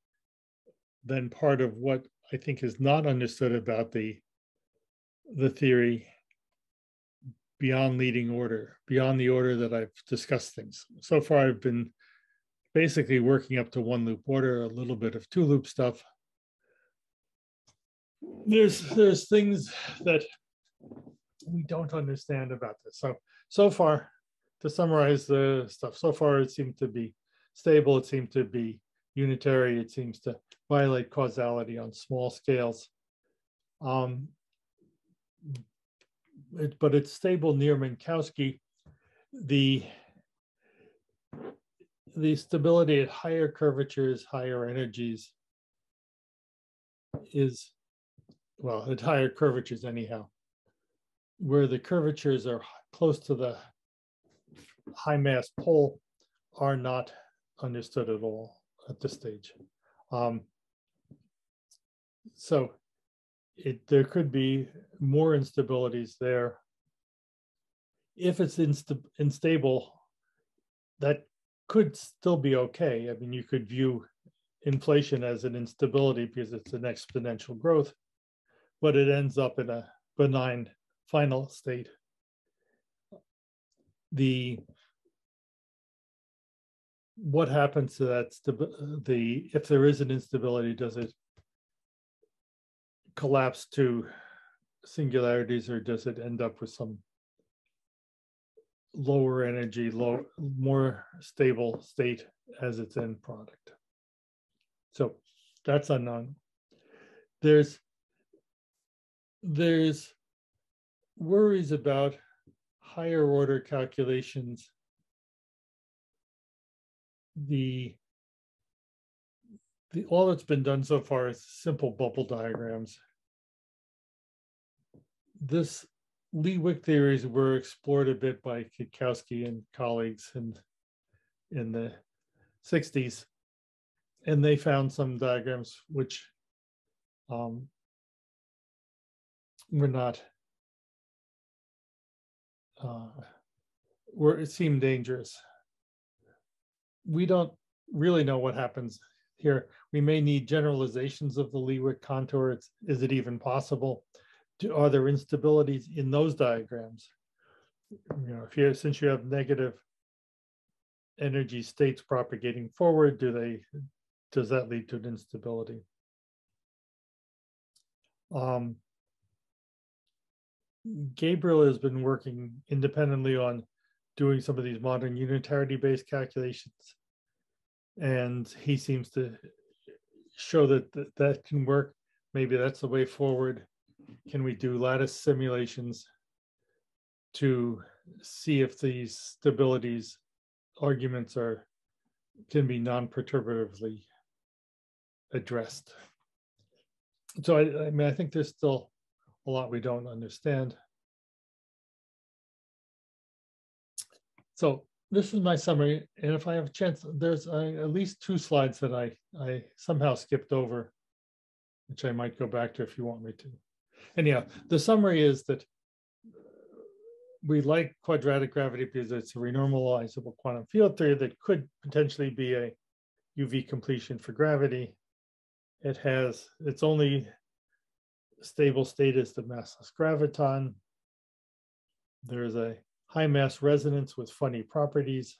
then part of what I think is not understood about the, the theory beyond leading order, beyond the order that I've discussed things. So far, I've been basically working up to one loop order, a little bit of two loop stuff. There's there's things that we don't understand about this. So so far, to summarize the stuff, so far it seemed to be stable. It seemed to be unitary. It seems to violate causality on small scales. Um, it, but it's stable near Minkowski. The the stability at higher curvatures, higher energies is, well, at higher curvatures anyhow, where the curvatures are close to the high mass pole are not understood at all at this stage. Um, so it there could be more instabilities there. If it's insta unstable, that could still be okay. I mean, you could view inflation as an instability because it's an exponential growth, but it ends up in a benign final state. The what happens to that the if there is an instability, does it collapse to singularities or does it end up with some lower energy, low, more stable state as its end product. So that's unknown. There's there's worries about higher order calculations. The the all that's been done so far is simple bubble diagrams. This Lee-Wick theories were explored a bit by Cutkosky and colleagues in, in the 60s. And they found some diagrams which um, were not, uh, were, it seemed dangerous. We don't really know what happens here. We may need generalizations of the Lee-Wick contour. It's, is it even possible? are there instabilities in those diagrams? You know, if you since you have negative energy states propagating forward, do they does that lead to an instability? Um, Gabriel has been working independently on doing some of these modern unitarity based calculations. And he seems to show that that, that can work. Maybe that's the way forward can we do lattice simulations to see if these stabilities arguments are can be non-perturbatively addressed. So I, I mean, I think there's still a lot we don't understand. So this is my summary, and if I have a chance, there's uh, at least two slides that I, I somehow skipped over, which I might go back to if you want me to anyhow, the summary is that we like quadratic gravity because it's a renormalizable quantum field theory that could potentially be a UV completion for gravity. It has its only stable state is the massless graviton. There's a high mass resonance with funny properties.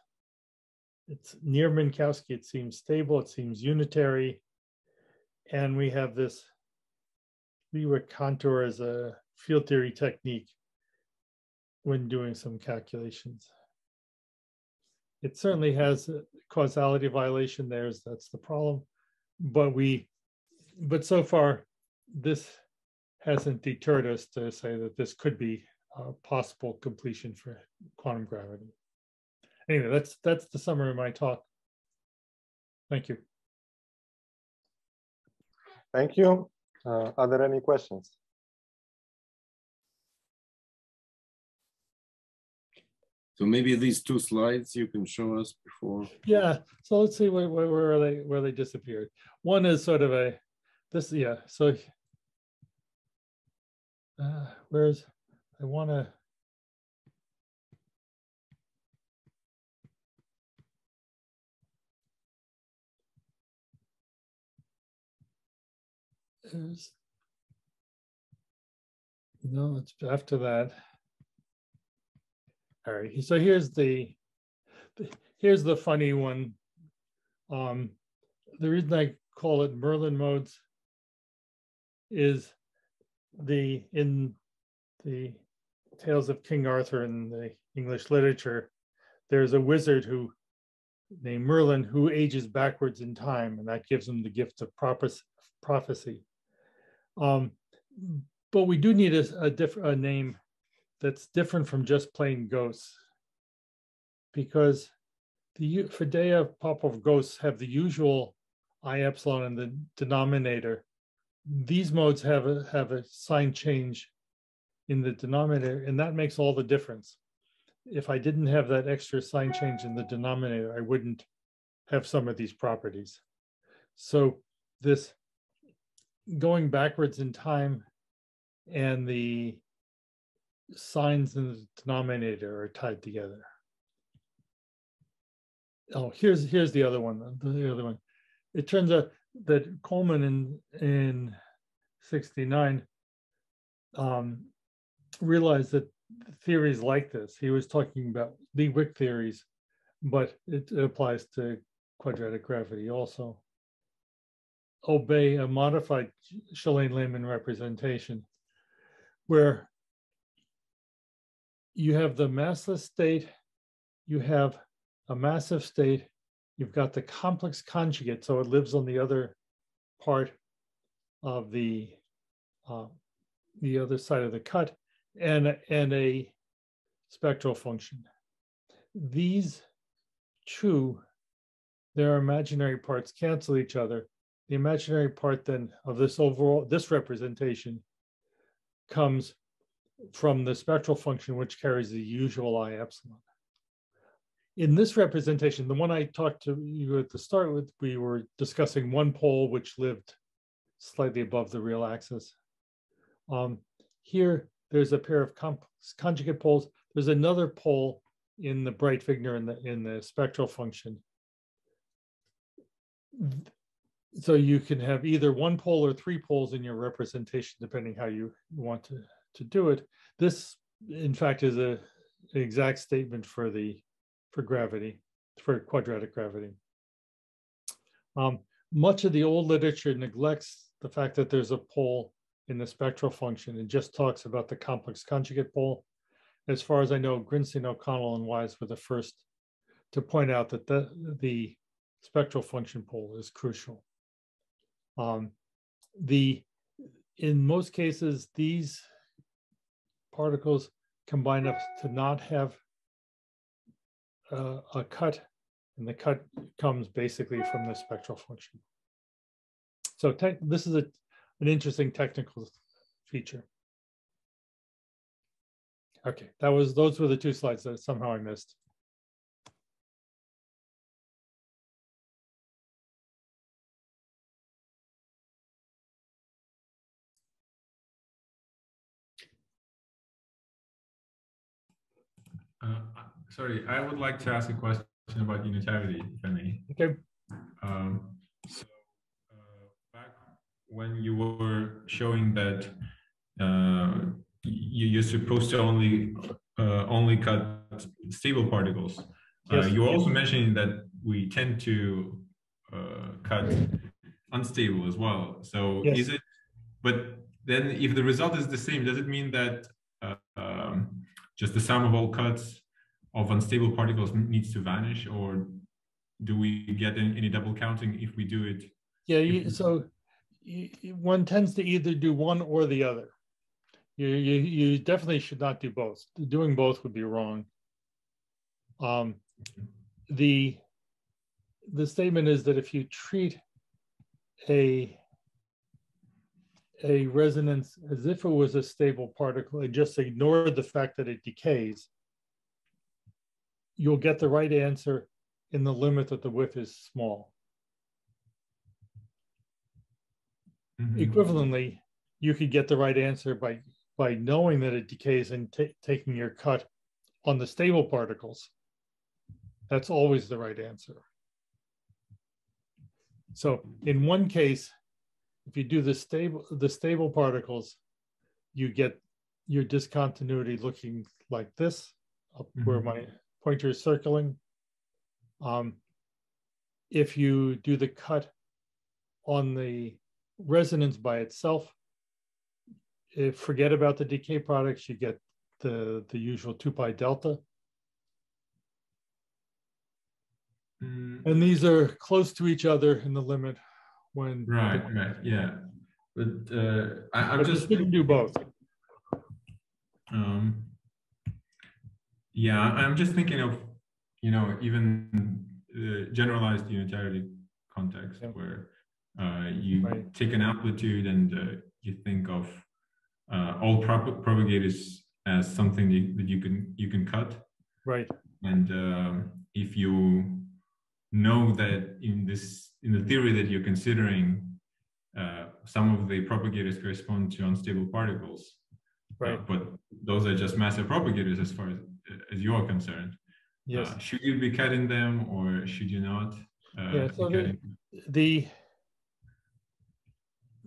It's near Minkowski, it seems stable, it seems unitary. And we have this Lee-Wick contour as a field theory technique when doing some calculations. It certainly has causality violation there, that's the problem. But we, but so far, this hasn't deterred us to say that this could be a possible completion for quantum gravity. Anyway, that's that's the summary of my talk. Thank you. Thank you. Uh, are there any questions? So maybe these two slides you can show us before. Yeah. So let's see where, where, where they where they disappeared. One is sort of a this yeah. So uh, where's I want to is no, it's after that. All right, so here's the here's the funny one. Um, the reason I call it Merlin modes is the in the tales of King Arthur in the English literature, there's a wizard who named Merlin who ages backwards in time, and that gives him the gift of prophecy. Um, but we do need a, a different name that's different from just plain ghosts, because the Fidea Popov ghosts have the usual I epsilon in the denominator. These modes have a have a sign change in the denominator, and that makes all the difference. If I didn't have that extra sign change in the denominator, I wouldn't have some of these properties. So this going backwards in time and the signs in the denominator are tied together. Oh, here's here's the other one. The other one. It turns out that Coleman in in '69 um, realized that theories like this. He was talking about Lee-Wick theories, but it, it applies to quadratic gravity also. Obey a modified Källén-Lehmann representation where you have the massless state, you have a massive state, you've got the complex conjugate, so it lives on the other part of the uh, the other side of the cut, and and a spectral function. These two, their imaginary parts cancel each other. The imaginary part then of this overall this representation comes from the spectral function, which carries the usual I epsilon. In this representation, the one I talked to you at the start with, we were discussing one pole which lived slightly above the real axis. Um, here, there's a pair of conjugate poles. There's another pole in the Breit Wigner in the in the spectral function. So you can have either one pole or three poles in your representation, depending how you want to to do it. This, in fact, is a an exact statement for the for gravity, for quadratic gravity. Um, much of the old literature neglects the fact that there's a pole in the spectral function and just talks about the complex conjugate pole. As far as I know, Grinstein, O'Connell, and Wise were the first to point out that the, the spectral function pole is crucial. Um, the in most cases, these particles combine up to not have uh, a cut, and the cut comes basically from the spectral function. So this is a, an interesting technical feature. Okay, that was those were the two slides that somehow I missed. Uh, sorry, I would like to ask a question about unitarity, if I may. Okay. Um, so uh, back when you were showing that uh, you, you're supposed to only uh, only cut stable particles, uh, yes. you were also mentioning that we tend to uh, cut unstable as well. So yes. is it? But then, if the result is the same, does it mean that um, just the sum of all cuts of unstable particles needs to vanish or do we get any double counting if we do it? Yeah you, so you, one tends to either do one or the other. You, you you definitely should not do both. Doing both would be wrong. Um the the statement is that if you treat a a resonance as if it was a stable particle and just ignore the fact that it decays, you'll get the right answer in the limit that the width is small. Mm-hmm. Equivalently, you could get the right answer by, by knowing that it decays and taking your cut on the stable particles. That's always the right answer. So in one case, if you do the stable the stable particles, you get your discontinuity looking like this, up mm-hmm. where my pointer is circling. Um, if you do the cut on the resonance by itself, if forget about the decay products, you get the, the usual 2 pi delta. Mm, And these are close to each other in the limit when. right, right, yeah. But uh, I, I'm But you can do both. Um, yeah, I'm just thinking of, you know, even the generalized unitarity context Yeah. where uh, you Right. take an amplitude and uh, you think of uh, all prop- propagators as something that that you can you can cut, Right, and um, if you know that in this in the theory that you're considering, uh, some of the propagators correspond to unstable particles, right, but those are just massive propagators as far as, as you are concerned. yes. Uh, should you be cutting them or should you not? Uh, Yeah, so the- The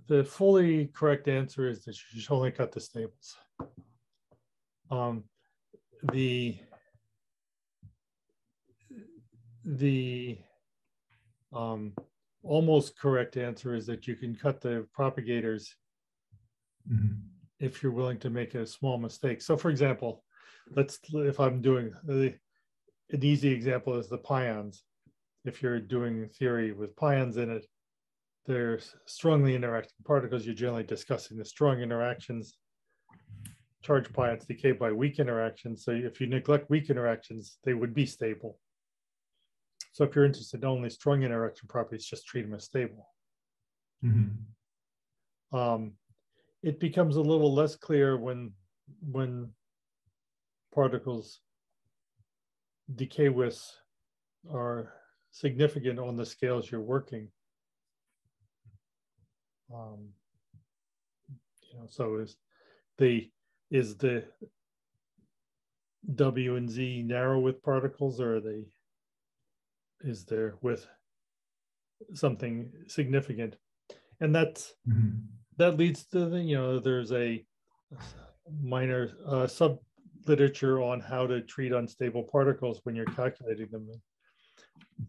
the fully correct answer is that you should only cut the stables. Um, the the um, almost correct answer is that you can cut the propagators Mhm. if you're willing to make a small mistake. So for example, let's, if I'm doing, the an easy example is the pions. If you're doing theory with pions in it, they're strongly interacting particles. You're generally discussing the strong interactions. Charged pions decay by weak interactions. So if you neglect weak interactions, they would be stable. So if you're interested in only strong interaction properties, just treat them as stable. Mhm. um, it becomes a little less clear when when particles decay widths are significant on the scales you're working. Um, you know, so is the is the W and Z narrow with particles, or are they is there with something significant? And that's Mhm. that leads to the you know there's a minor uh, sub literature on how to treat unstable particles when you're calculating them.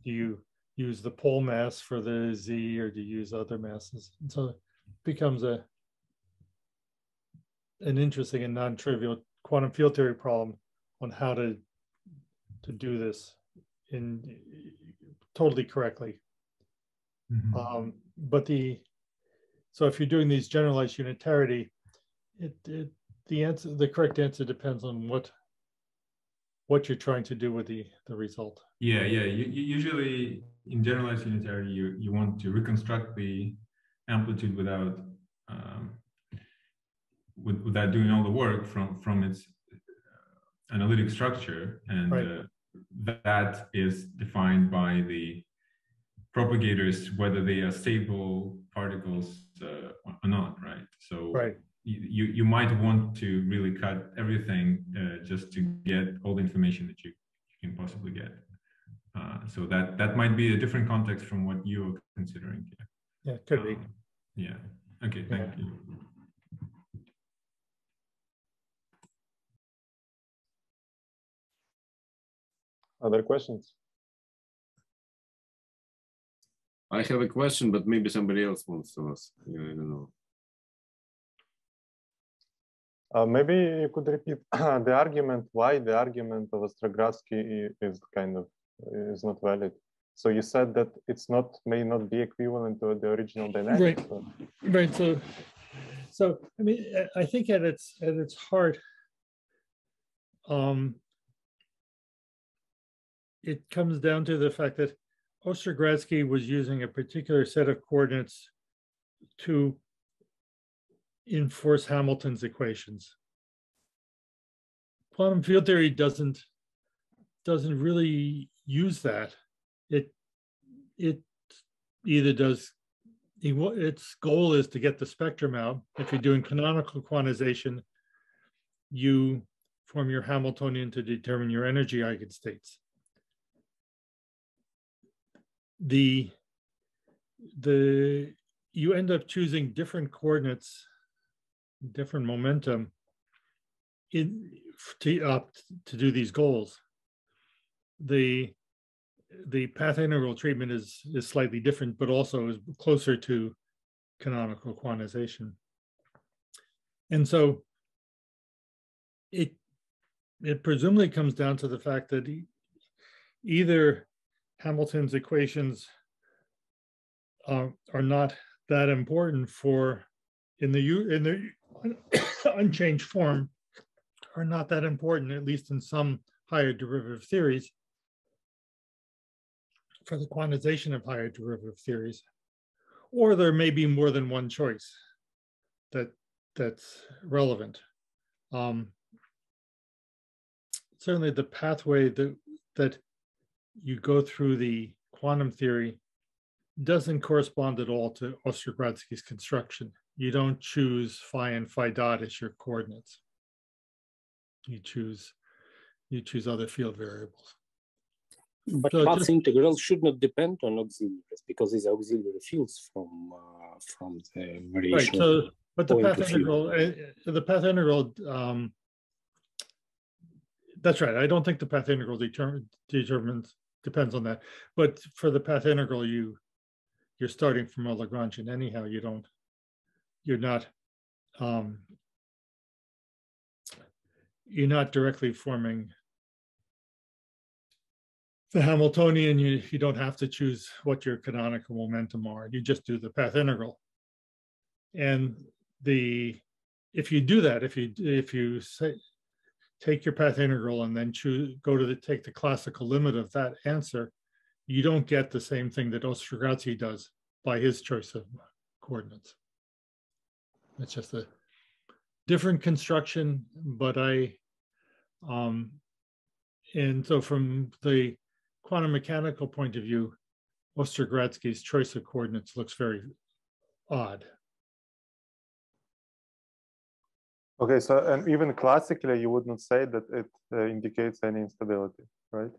Do you use the pole mass for the z or do you use other masses? And so it becomes a an interesting and non-trivial quantum field theory problem on how to to do this in totally correctly. Mhm. um, but the so if you're doing these generalized unitarity, it, it the answer the correct answer depends on what what you're trying to do with the the result. Yeah, yeah. You, you usually in generalized unitarity, you, you want to reconstruct the amplitude without um, with, without doing all the work from from its uh, analytic structure, and Right. uh, that is defined by the propagators, whether they are stable particles uh, or not, right? So Right. You, you might want to really cut everything uh, just to get all the information that you, you can possibly get. Uh, so that that might be a different context from what you're considering. here. Yeah, it could be. Um, yeah. Okay. Thank Yeah. you. Other questions? I have a question, but maybe somebody else wants to ask. Yeah, I don't know. Uh, maybe you could repeat the argument why the argument of Ostrogradsky is kind of is not valid. So you said that it's not may not be equivalent to the original dynamics. or- Right. So so I mean I- think at its at its heart, um it comes down to the fact that Ostrogradsky was using a particular set of coordinates to enforce Hamilton's equations. Quantum field theory doesn't doesn't really use that. It it either does its goal is to get the spectrum out. If you're doing canonical quantization, you form your Hamiltonian to determine your energy eigenstates. The the you end up choosing different coordinates, different momentum in to up to do these goals. The the path integral treatment is is slightly different, but also is closer to canonical quantization. And so it it presumably comes down to the fact that either Hamilton's equations uh, are not that important for in the in the unchanged form are not that important, at least in some higher derivative theories for the quantization of higher derivative theories. Or there may be more than one choice that that's relevant. Um, certainly the pathway that, that you go through the quantum theory doesn't correspond at all to Ostrogradsky's construction. You don't choose phi and phi dot as your coordinates. You choose you choose other field variables. But So path just- integral should not depend on auxiliaries because these auxiliary fields from uh, from the variation. Right. So, but the path integral, uh, the path integral, um, that's right. I don't think the path integral determine, determines depends on that. But for the path integral, you you're starting from a Lagrangian anyhow. You don't. You're not. Um, you're not directly forming the Hamiltonian. You you don't have to choose what your canonical momentum are. You just do the path integral and the if you do that if you if you say take your path integral and then choose go to the take the classical limit of that answer you don't get the same thing that Ostrogradsky does by his choice of coordinates it's just a different construction but i um and so from the quantum mechanical point of view Ostrogradsky's choice of coordinates looks very odd Okay, so and even classically, you would not say that it uh, indicates any instability, right?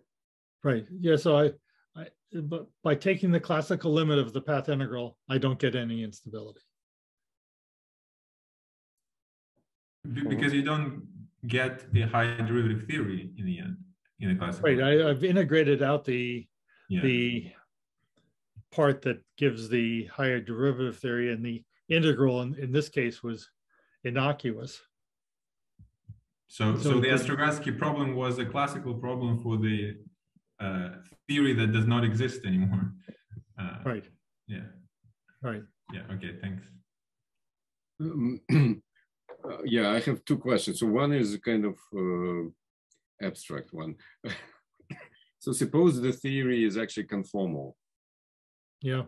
Right, yeah, so I, I, but by taking the classical limit of the path integral, I don't get any instability. Be- Because you don't get the high derivative theory in the end, in the classical. Right, I, I've integrated out the, Yeah. the part that gives the higher derivative theory and the integral in, in this case was innocuous. So, So so the the- Ostrogradsky problem was a classical problem for the uh, theory that does not exist anymore. Uh, Right, Yeah. right. Yeah. Okay. Thanks. Uh, yeah, I have two questions. So one is a kind of uh, abstract one. so suppose the theory is actually conformal. Yeah,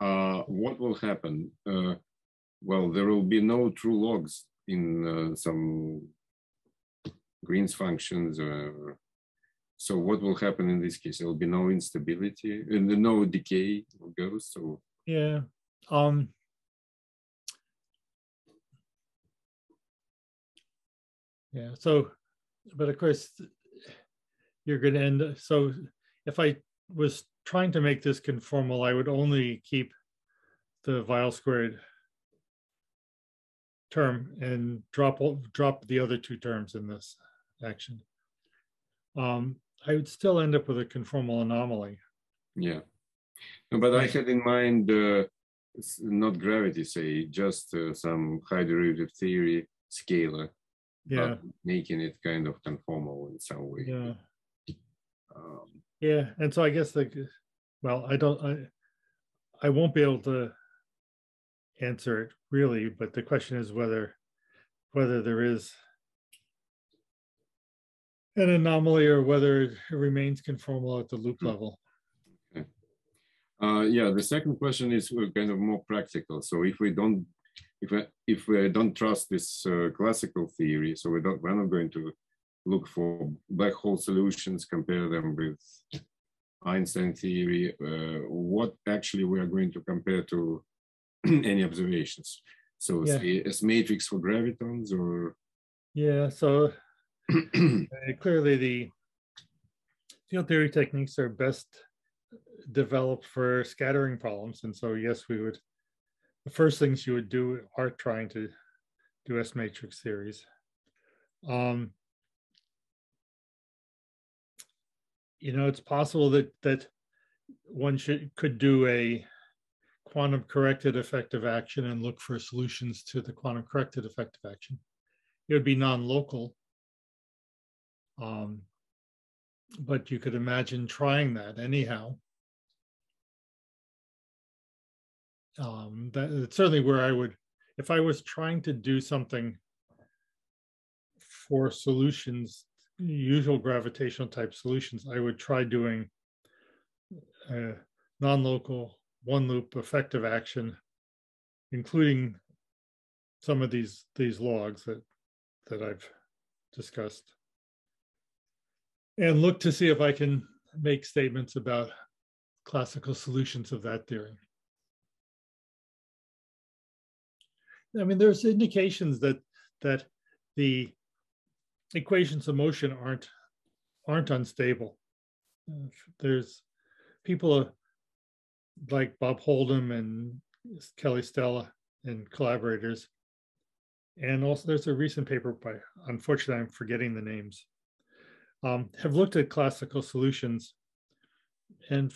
Uh, what will happen? Uh, well, there will be no true logs in uh, some Green's functions. Uh, so what will happen in this case? There will be no instability and no decay will go. So yeah. Um, yeah, so, but of course, you're gonna end, so if I was trying to make this conformal, I would only keep the Weyl squared term and drop, drop the other two terms in this action. Um, I would still end up with a conformal anomaly. Yeah. No, but I had in mind uh, not gravity, say, just uh, some high derivative theory scalar, Yeah, but making it kind of conformal in some way. yeah. Um, Yeah, and so I guess like, well, I don't, I, I won't be able to answer it really, but the question is whether, whether there is an anomaly or whether it remains conformal at the loop Hmm. level. uh, yeah, the second question is uh, kind of more practical. So if we don't, if we, if we don't trust this uh, classical theory, so we don't, we're not going to look for black hole solutions, compare them with Einstein theory. Uh, what actually we are going to compare to any observations? So Yeah. say S matrix for gravitons or Yeah, so uh, clearly the field theory techniques are best developed for scattering problems. And so, yes, we would, the first things you would do are trying to do S matrix theories. Um, you know, it's possible that that one should could do a quantum corrected effective action and look for solutions to the quantum corrected effective action. It would be non-local. Um, but you could imagine trying that anyhow. Um, that it's certainly where I would, if I was trying to do something for solutions, usual gravitational type solutions, I would try doing a non-local one loop effective action, including some of these these logs that that I've discussed. And look to see if I can make statements about classical solutions of that theory. I mean, there's indications that that the equations of motion aren't aren't unstable. There's people like Bob Holdom and Kelly Stelle and collaborators. And also there's a recent paper by, unfortunately, I'm forgetting the names, um, have looked at classical solutions and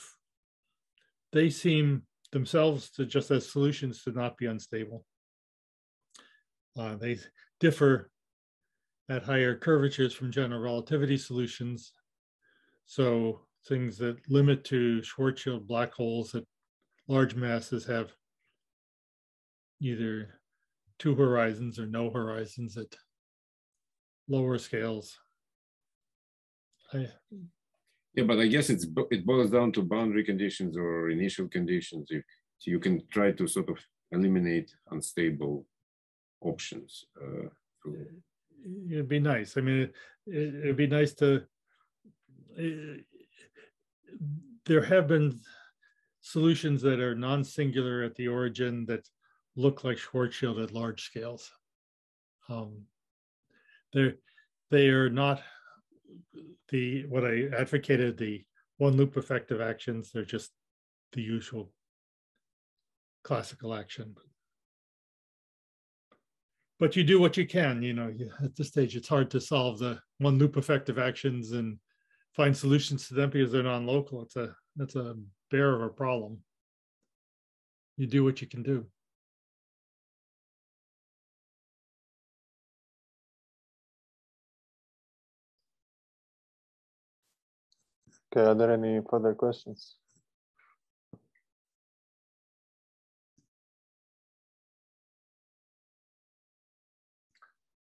they seem themselves to just as solutions to not be unstable. Uh, they differ at higher curvatures from general relativity solutions. So things that limit to Schwarzschild black holes at large masses have either two horizons or no horizons at lower scales. I, yeah, but I guess it's it boils down to boundary conditions or initial conditions. If you can try to sort of eliminate unstable options. Uh, It'd be nice. I mean, it, would be nice to. There have been solutions that are non-singular at the origin that look like Schwarzschild at large scales. Um, they're they are not the what I advocated the one loop effective actions. They're just the usual classical action. But you do what you can. You know, at this stage, it's hard to solve the one loop effective actions and find solutions to them because they're non-local. It's a that's a bear of a problem. You do what you can do. Okay, are there any further questions?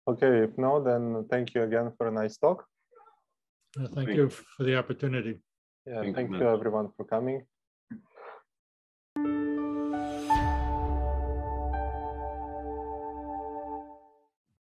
Okay, if no, then thank you again for a nice talk. Uh, thank, thank you for the opportunity. Yeah, thank, thank you everyone for coming.